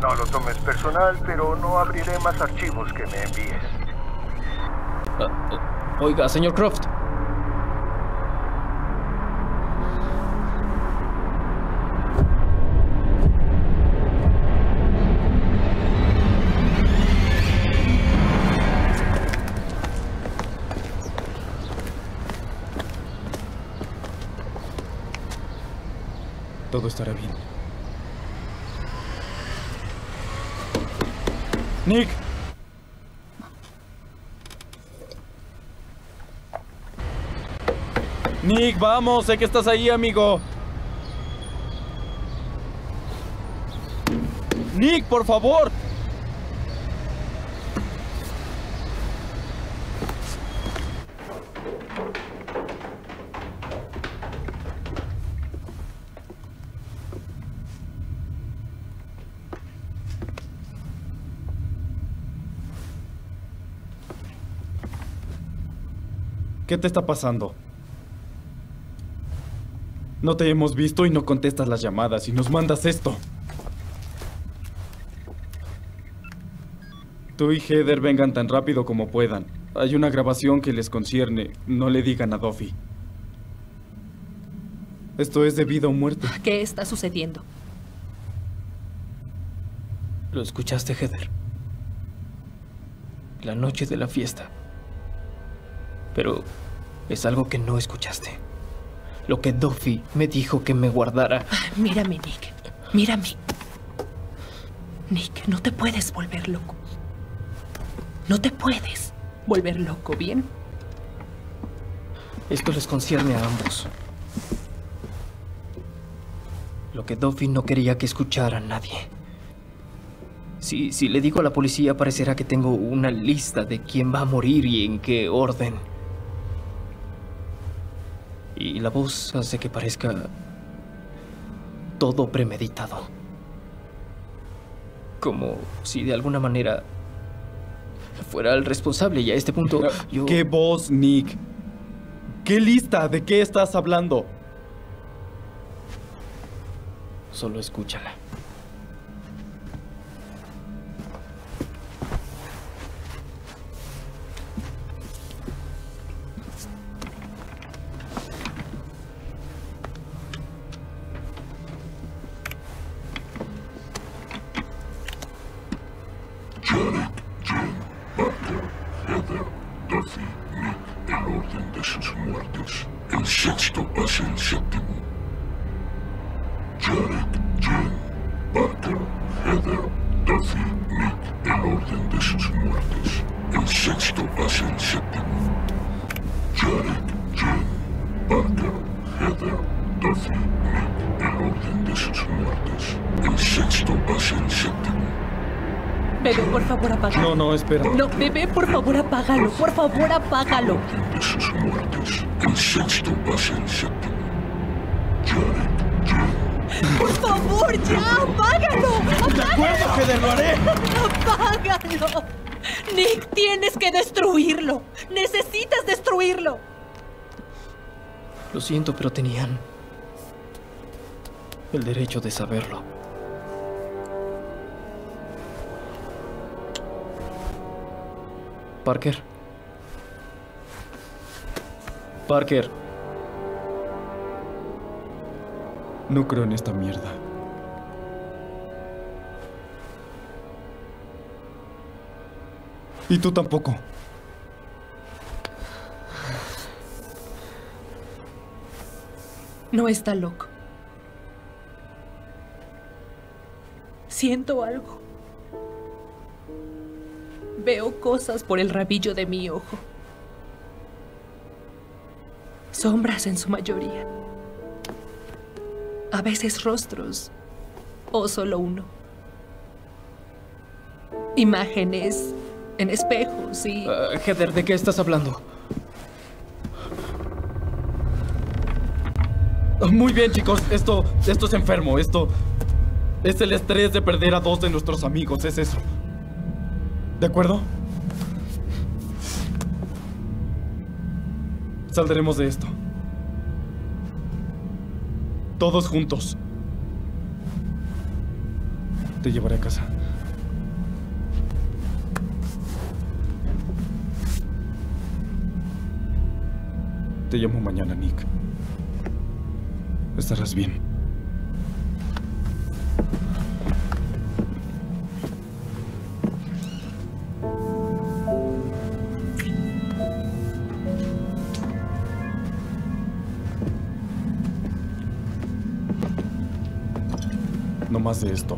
No lo tomes personal, pero no abriré más archivos que me envíes. Oiga, señor Croft. Todo estará bien. Nick. Nick, vamos, sé que estás ahí, amigo. Nick, por favor. ¿Qué te está pasando? No te hemos visto y no contestas las llamadas y nos mandas esto. Tú y Heather vengan tan rápido como puedan. Hay una grabación que les concierne. No le digan a Duffy. Esto es de vida o muerte. ¿Qué está sucediendo? ¿Lo escuchaste, Heather? La noche de la fiesta. Pero es algo que no escuchaste. Lo que Duffy me dijo que me guardara. Mírame, Nick. Mírame. Nick, no te puedes volver loco. No te puedes volver loco, ¿bien? Esto les concierne a ambos. Lo que Duffy no quería que escuchara nadie. Si, si le digo a la policía, parecerá que tengo una lista de quién va a morir y en qué orden. Y la voz hace que parezca todo premeditado. Como si de alguna manera fuera el responsable y a este punto yo... ¿Qué voz, Nick? ¿Qué lista? ¿De qué estás hablando? Solo escúchala. Favor, apágalo. No, no, espera. No, bebé, por favor, apágalo. Por favor, apágalo. sus muertes. El sexto pasa el séptimo. Por favor, ya, apágalo. De acuerdo, Heather, lo haré. Apágalo. Nick, tienes que destruirlo. Necesitas destruirlo. Lo siento, pero tenían el derecho de saberlo. Parker. Parker. No creo en esta mierda. Y tú tampoco. No está loco. Siento algo. Veo cosas por el rabillo de mi ojo. Sombras en su mayoría. A veces rostros. O solo uno. Imágenes en espejos y... Ah, Heather, ¿de qué estás hablando? Muy bien, chicos. Esto, esto es enfermo. Esto es el estrés de perder a dos de nuestros amigos. Es eso. ¿De acuerdo? Saldremos de esto. Todos juntos. Te llevaré a casa. Te llamo mañana, Nick. Estarás bien. No más de esto.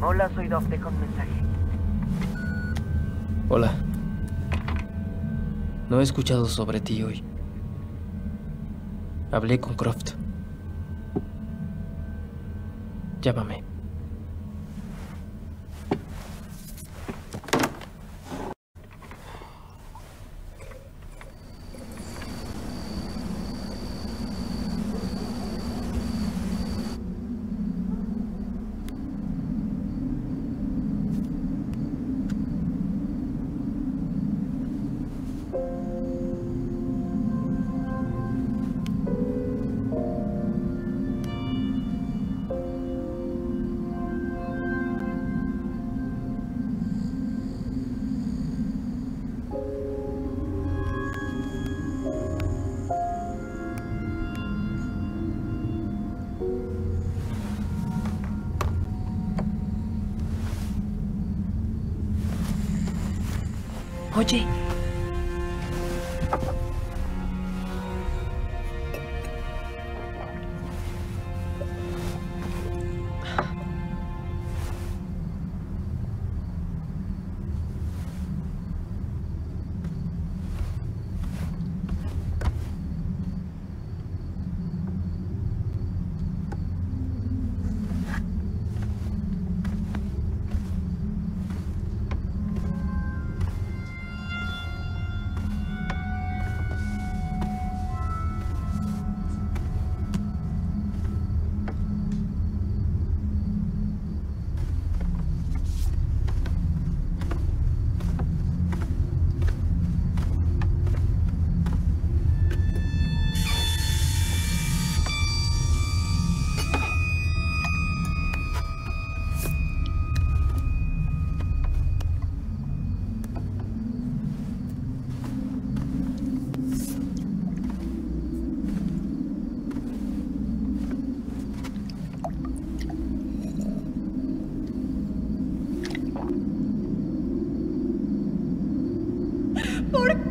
Hola, soy Dove, deja un mensaje. Hola. No he escuchado sobre ti hoy. Hablé con Croft. Llámame.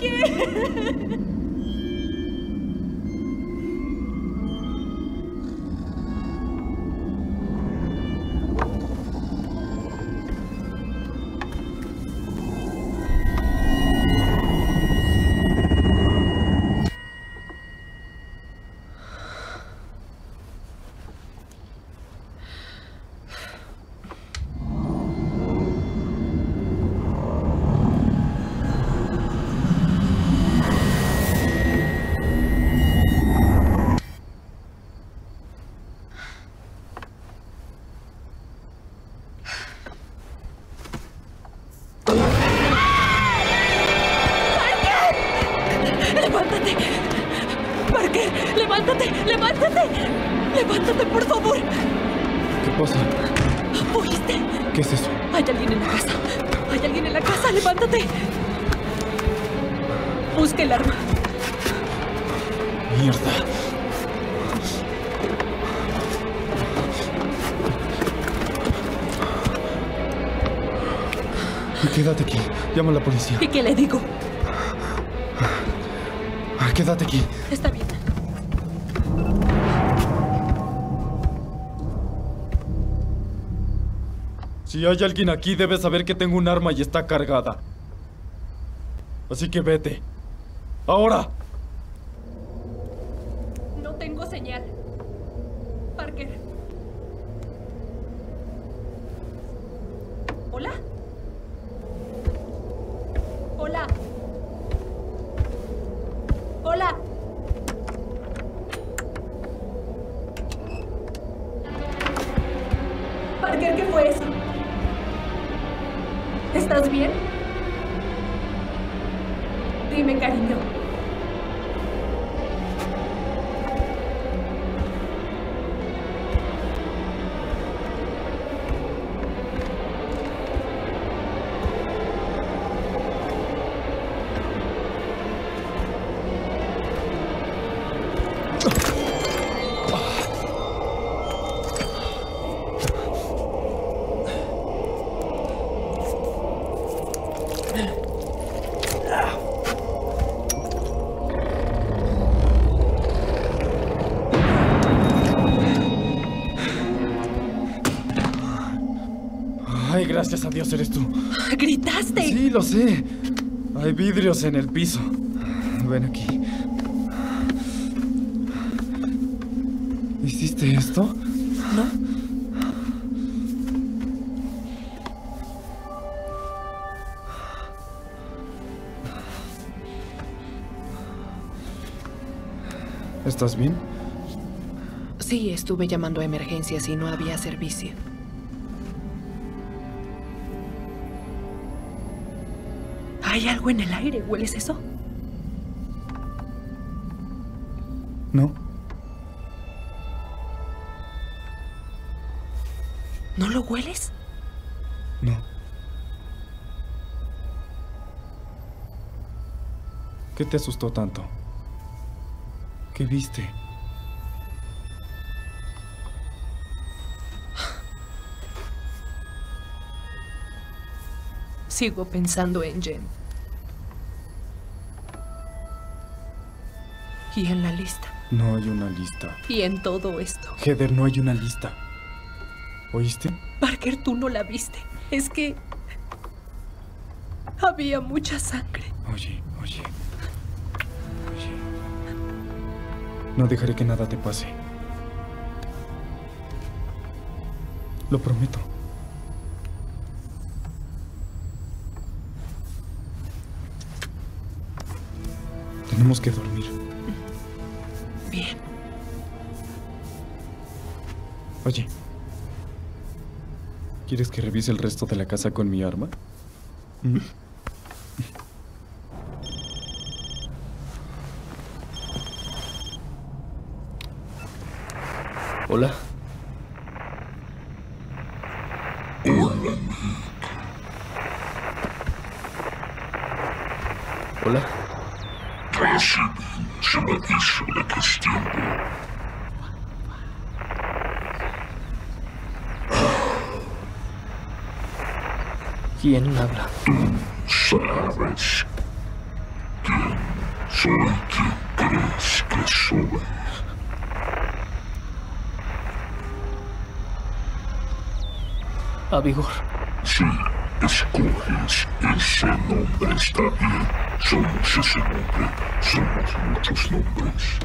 ¿Por policía. ¿Y qué le digo? Ah, Quédate aquí. Está bien. Si hay alguien aquí, debe saber que tengo un arma y está cargada. Así que vete. ¡Ahora! Ay, gracias a Dios eres tú. ¡Gritaste! Sí, lo sé. Hay vidrios en el piso. Ven aquí. ¿Hiciste esto? ¿No? ¿Estás bien? Sí, estuve llamando a emergencias y no había servicio. Algo en el aire. ¿Hueles eso? No. ¿No lo hueles? No. ¿Qué te asustó tanto? ¿Qué viste? Sigo pensando en Jen. Y en la lista. No hay una lista. Y en todo esto. Heather, no hay una lista. ¿Oíste? Parker, tú no la viste. Es que... Había mucha sangre. Oye, oye. Oye. No dejaré que nada te pase. Lo prometo. Tenemos que dormir. Oye. ¿Quieres que revise el resto de la casa con mi arma? ¿Mm? Hola. Hola. Tiempo. ¿Quién habla? Sabes quién soy quien crees que soy. Abigor. Si escoges ese nombre está bien. Somos ese nombre. Somos muchos nombres.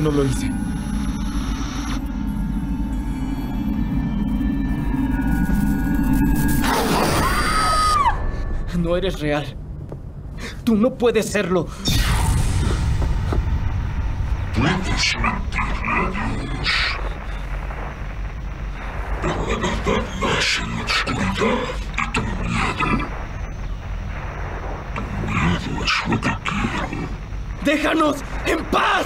No lo hice. No eres real. Tú no puedes serlo. Puedes mentirle a Dios. Pero la verdad nace en la oscuridad y tu miedo. Tu miedo es lo que quiero. ¡Déjanos en paz!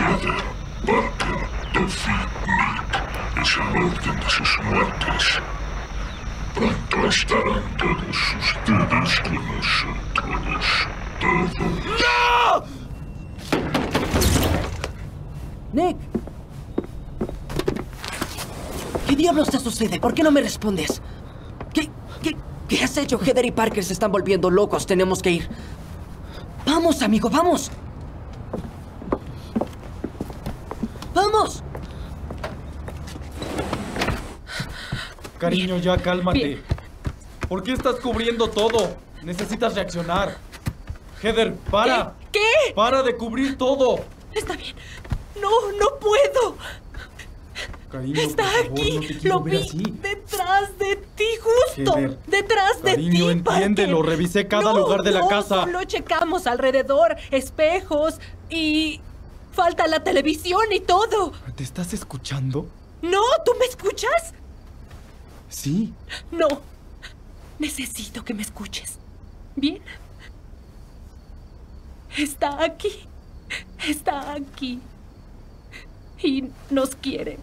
Heather, Parker, Duffy, Nick. Es el orden de sus muertes. Pronto estarán todos ustedes con nosotros. Todos. Nick. ¿Qué diablos te sucede? ¿Por qué no me respondes? ¿Qué, qué, qué has hecho? Heather y Parker se están volviendo locos. Tenemos que ir. Vamos, amigo, vamos. ¡Vamos! Cariño, ya cálmate. ¿Por qué estás cubriendo todo? Necesitas reaccionar. Heather, para. ¿Qué? Para de cubrir todo. Está bien. No, no puedo. Cariño, Está por favor, aquí. no te quiero Lo ver vi así. detrás de ti, justo. Heather, detrás de Cariño, ti. entiéndelo. Parker. Revisé cada No, lugar de la casa. Solo checamos alrededor, espejos y. Falta la televisión y todo. ¿Te estás escuchando? No, ¿tú me escuchas? Sí. No. Necesito que me escuches. ¿Bien? Está aquí. Está aquí. Y nos quiere.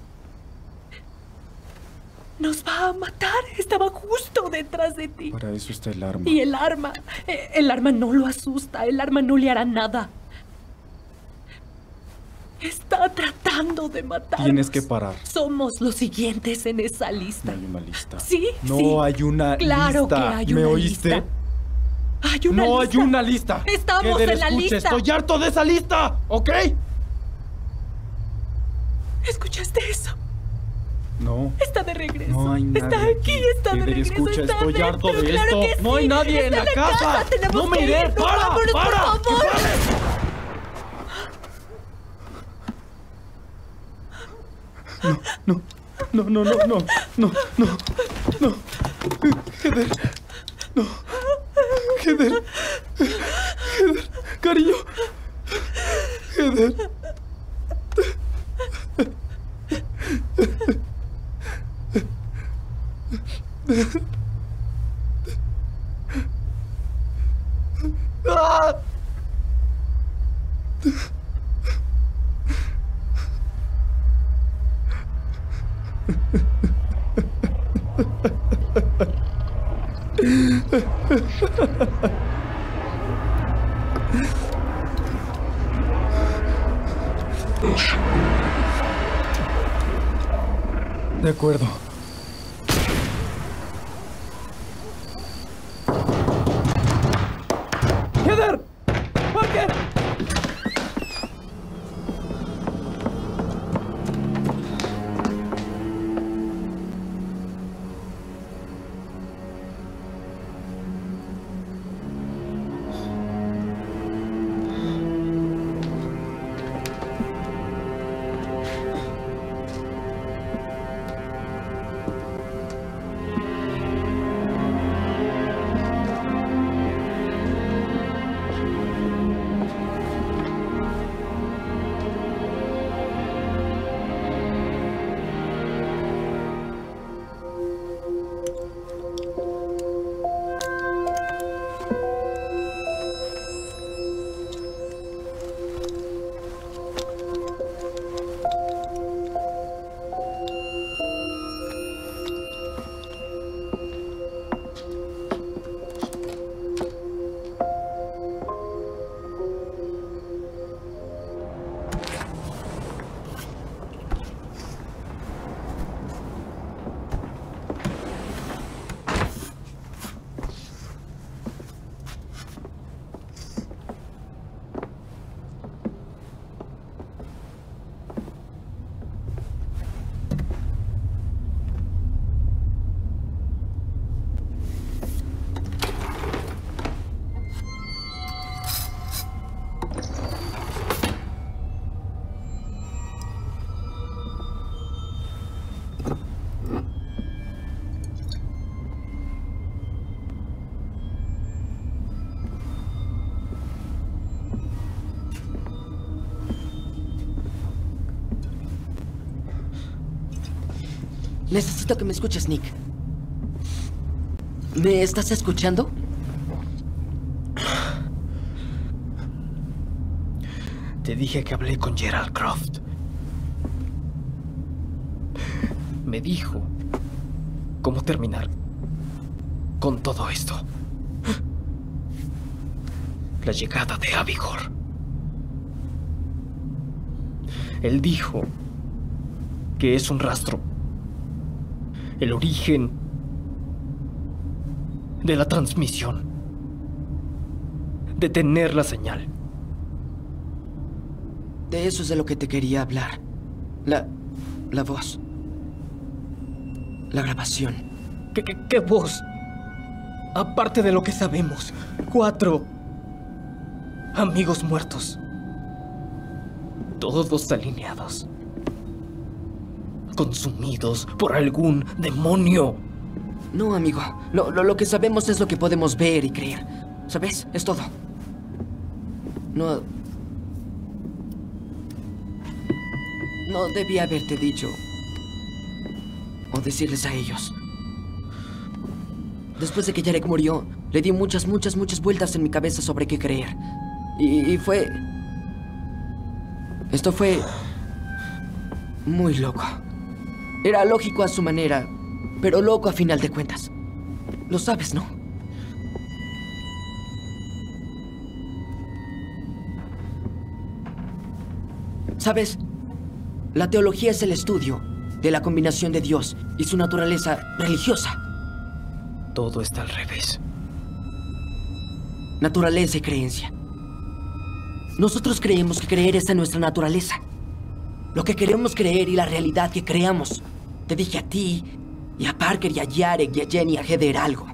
Nos va a matar. Estaba justo detrás de ti. Para eso está el arma. Y el arma. eh, El arma no lo asusta. El arma no le hará nada. Está tratando de matar. Tienes que parar. Somos los siguientes en esa lista. No hay una lista. ¿Sí? No sí. hay una Claro lista. que hay ¿Me una oíste? lista. Hay una no lista. hay una lista. Estamos en la lista. Estoy harto de esa lista, ¿ok? ¿Escuchaste eso? No. Está de regreso. No hay nadie Está aquí, está de regreso. escucha, está estoy dentro, harto de claro esto. No hay nadie en la casa. Tenemos No me iré. ¡Para! vámonos, ¡Para! por favor. No, no, no, no, no, no, no, no. Heather, no. Heather, Heather, cariño. Heather. De acuerdo. Necesito que me escuches, Nick. ¿Me estás escuchando? Te dije que hablé con Gerald Croft. Me dijo cómo terminar con todo esto. La llegada de Abigor. Él dijo que es un rastro. El origen de la transmisión. Detener la señal. De eso es de lo que te quería hablar. La. la voz. La grabación. ¿Qué, qué, qué voz? Aparte de lo que sabemos, cuatro amigos muertos. Todos alineados. Consumidos por algún demonio. No, amigo. Lo, lo, lo que sabemos es lo que podemos ver y creer. ¿Sabes? Es todo. No. No debía haberte dicho. O decirles a ellos. Después de que Yarek murió, le di muchas, muchas, muchas vueltas en mi cabeza sobre qué creer. Y, y fue... Esto fue... Muy loco. Era lógico a su manera, pero loco a final de cuentas. Lo sabes, ¿no? ¿Sabes? La teología es el estudio de la combinación de Dios y su naturaleza religiosa. Todo está al revés. Naturaleza y creencia. Nosotros creemos que creer está en nuestra naturaleza. Lo que queremos creer y la realidad que creamos. Te dije a ti, y a Parker, y a Yarek, y a Jenny, y a Heather algo.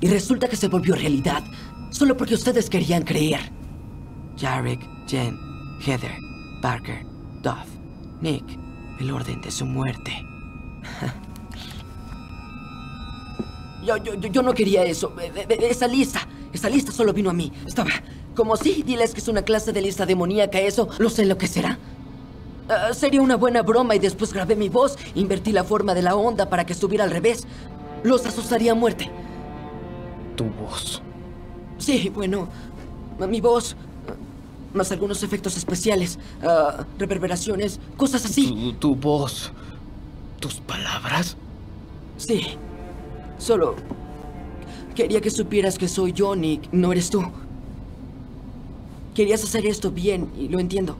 Y resulta que se volvió realidad solo porque ustedes querían creer. Jarek, Jen, Heather, Parker, Duff, Nick, el orden de su muerte. yo, yo, yo no quería eso. Esa lista, esa lista solo vino a mí. Estaba como si, diles que es una clase de lista demoníaca, eso los enloquecerá. Uh, sería una buena broma y después grabé mi voz, invertí la forma de la onda para que estuviera al revés. Los asustaría a muerte. Tu voz. Sí, bueno, mi voz, más algunos efectos especiales, uh, reverberaciones, cosas así. Tu, tu, voz. Tus palabras. Sí. Solo quería que supieras que soy yo, Nick, no eres tú. Querías hacer esto bien y lo entiendo.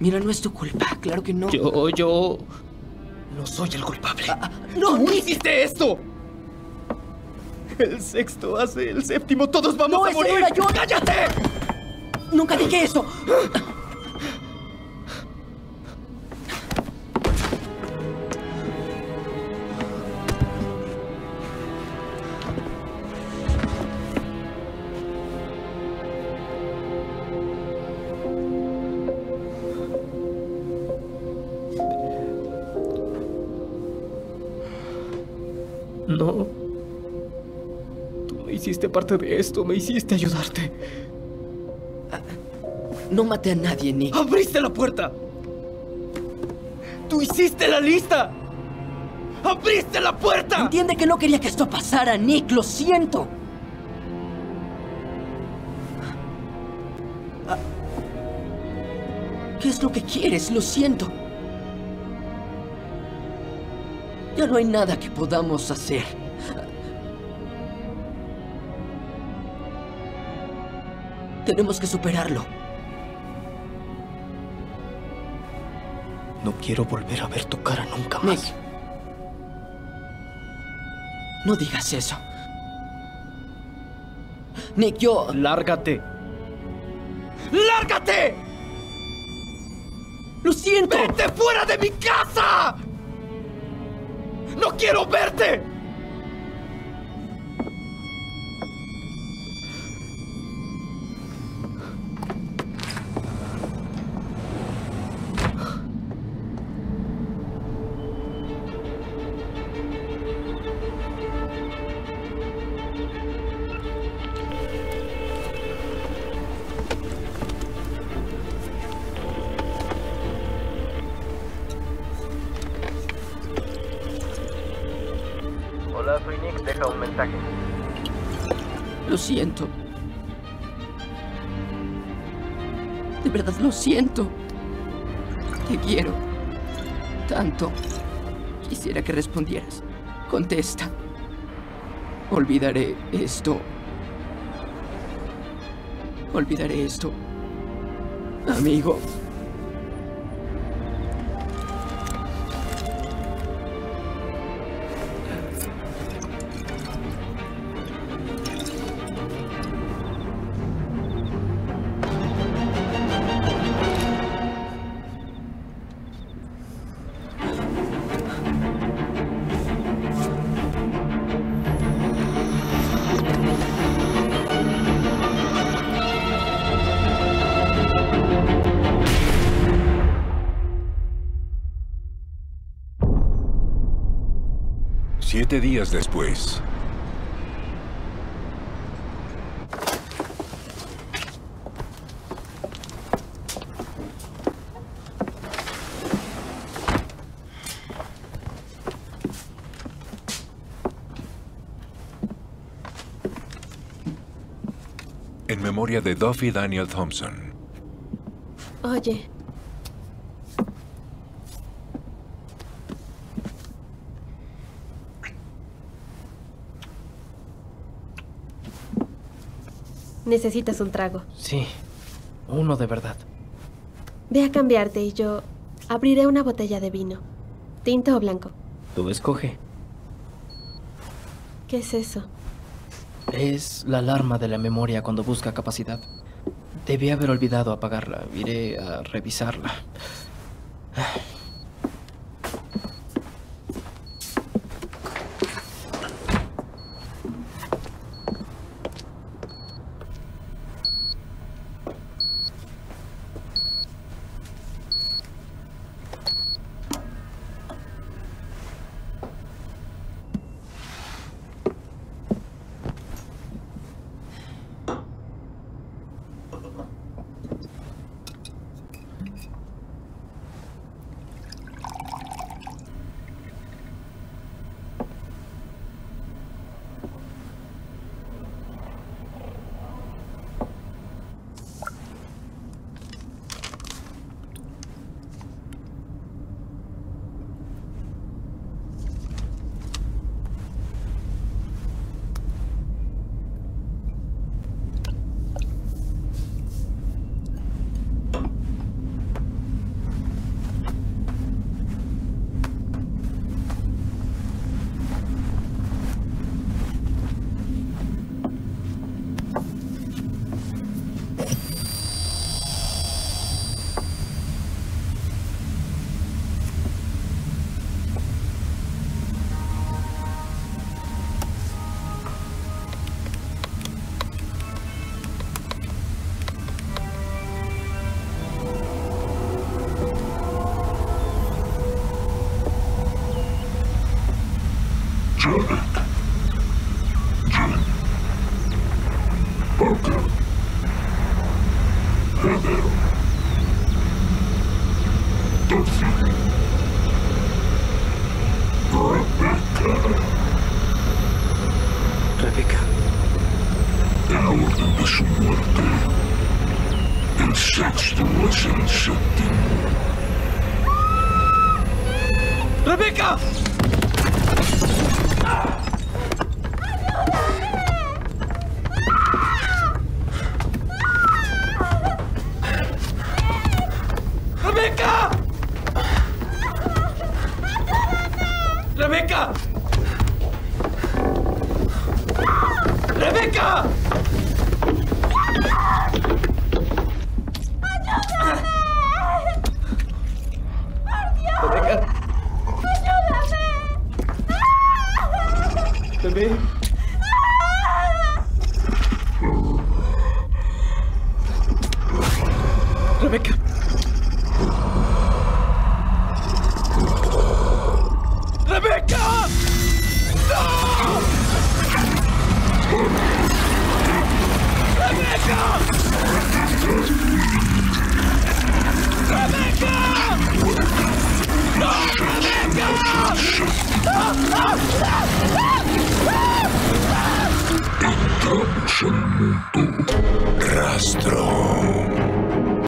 Mira, no es tu culpa, claro que no. Yo, yo... No soy el culpable. ¡No, ¡Tú hiciste esto! El sexto hace el séptimo, todos vamos No, a morir. no era yo. ¡Cállate! Nunca dije eso. Parte de esto, me hiciste ayudarte. No maté a nadie, Nick. ¡Abriste la puerta! ¡Tú hiciste la lista! ¡Abriste la puerta! Entiende que no quería que esto pasara, Nick, lo siento. Ah. ¿Qué es lo que quieres? Lo siento. Ya no hay nada que podamos hacer. Tenemos que superarlo. No quiero volver a ver tu cara nunca más. Nick. No digas eso. Nick, yo... Lárgate. ¡Lárgate! ¡Lo siento! ¡Vete fuera de mi casa! ¡No quiero verte! Lo siento. De verdad lo siento. Te quiero. Tanto. Quisiera que respondieras. Contesta. Olvidaré esto. Olvidaré esto. Amigo. Después, en memoria de Duffy Daniel Thompson, Oye, necesitas un trago. Sí, uno de verdad. Ve a cambiarte y yo abriré una botella de vino. ¿Tinto o blanco? Tú escoge. ¿Qué es eso? Es la alarma de la memoria cuando busca capacidad. Debí haber olvidado apagarla. Iré a revisarla.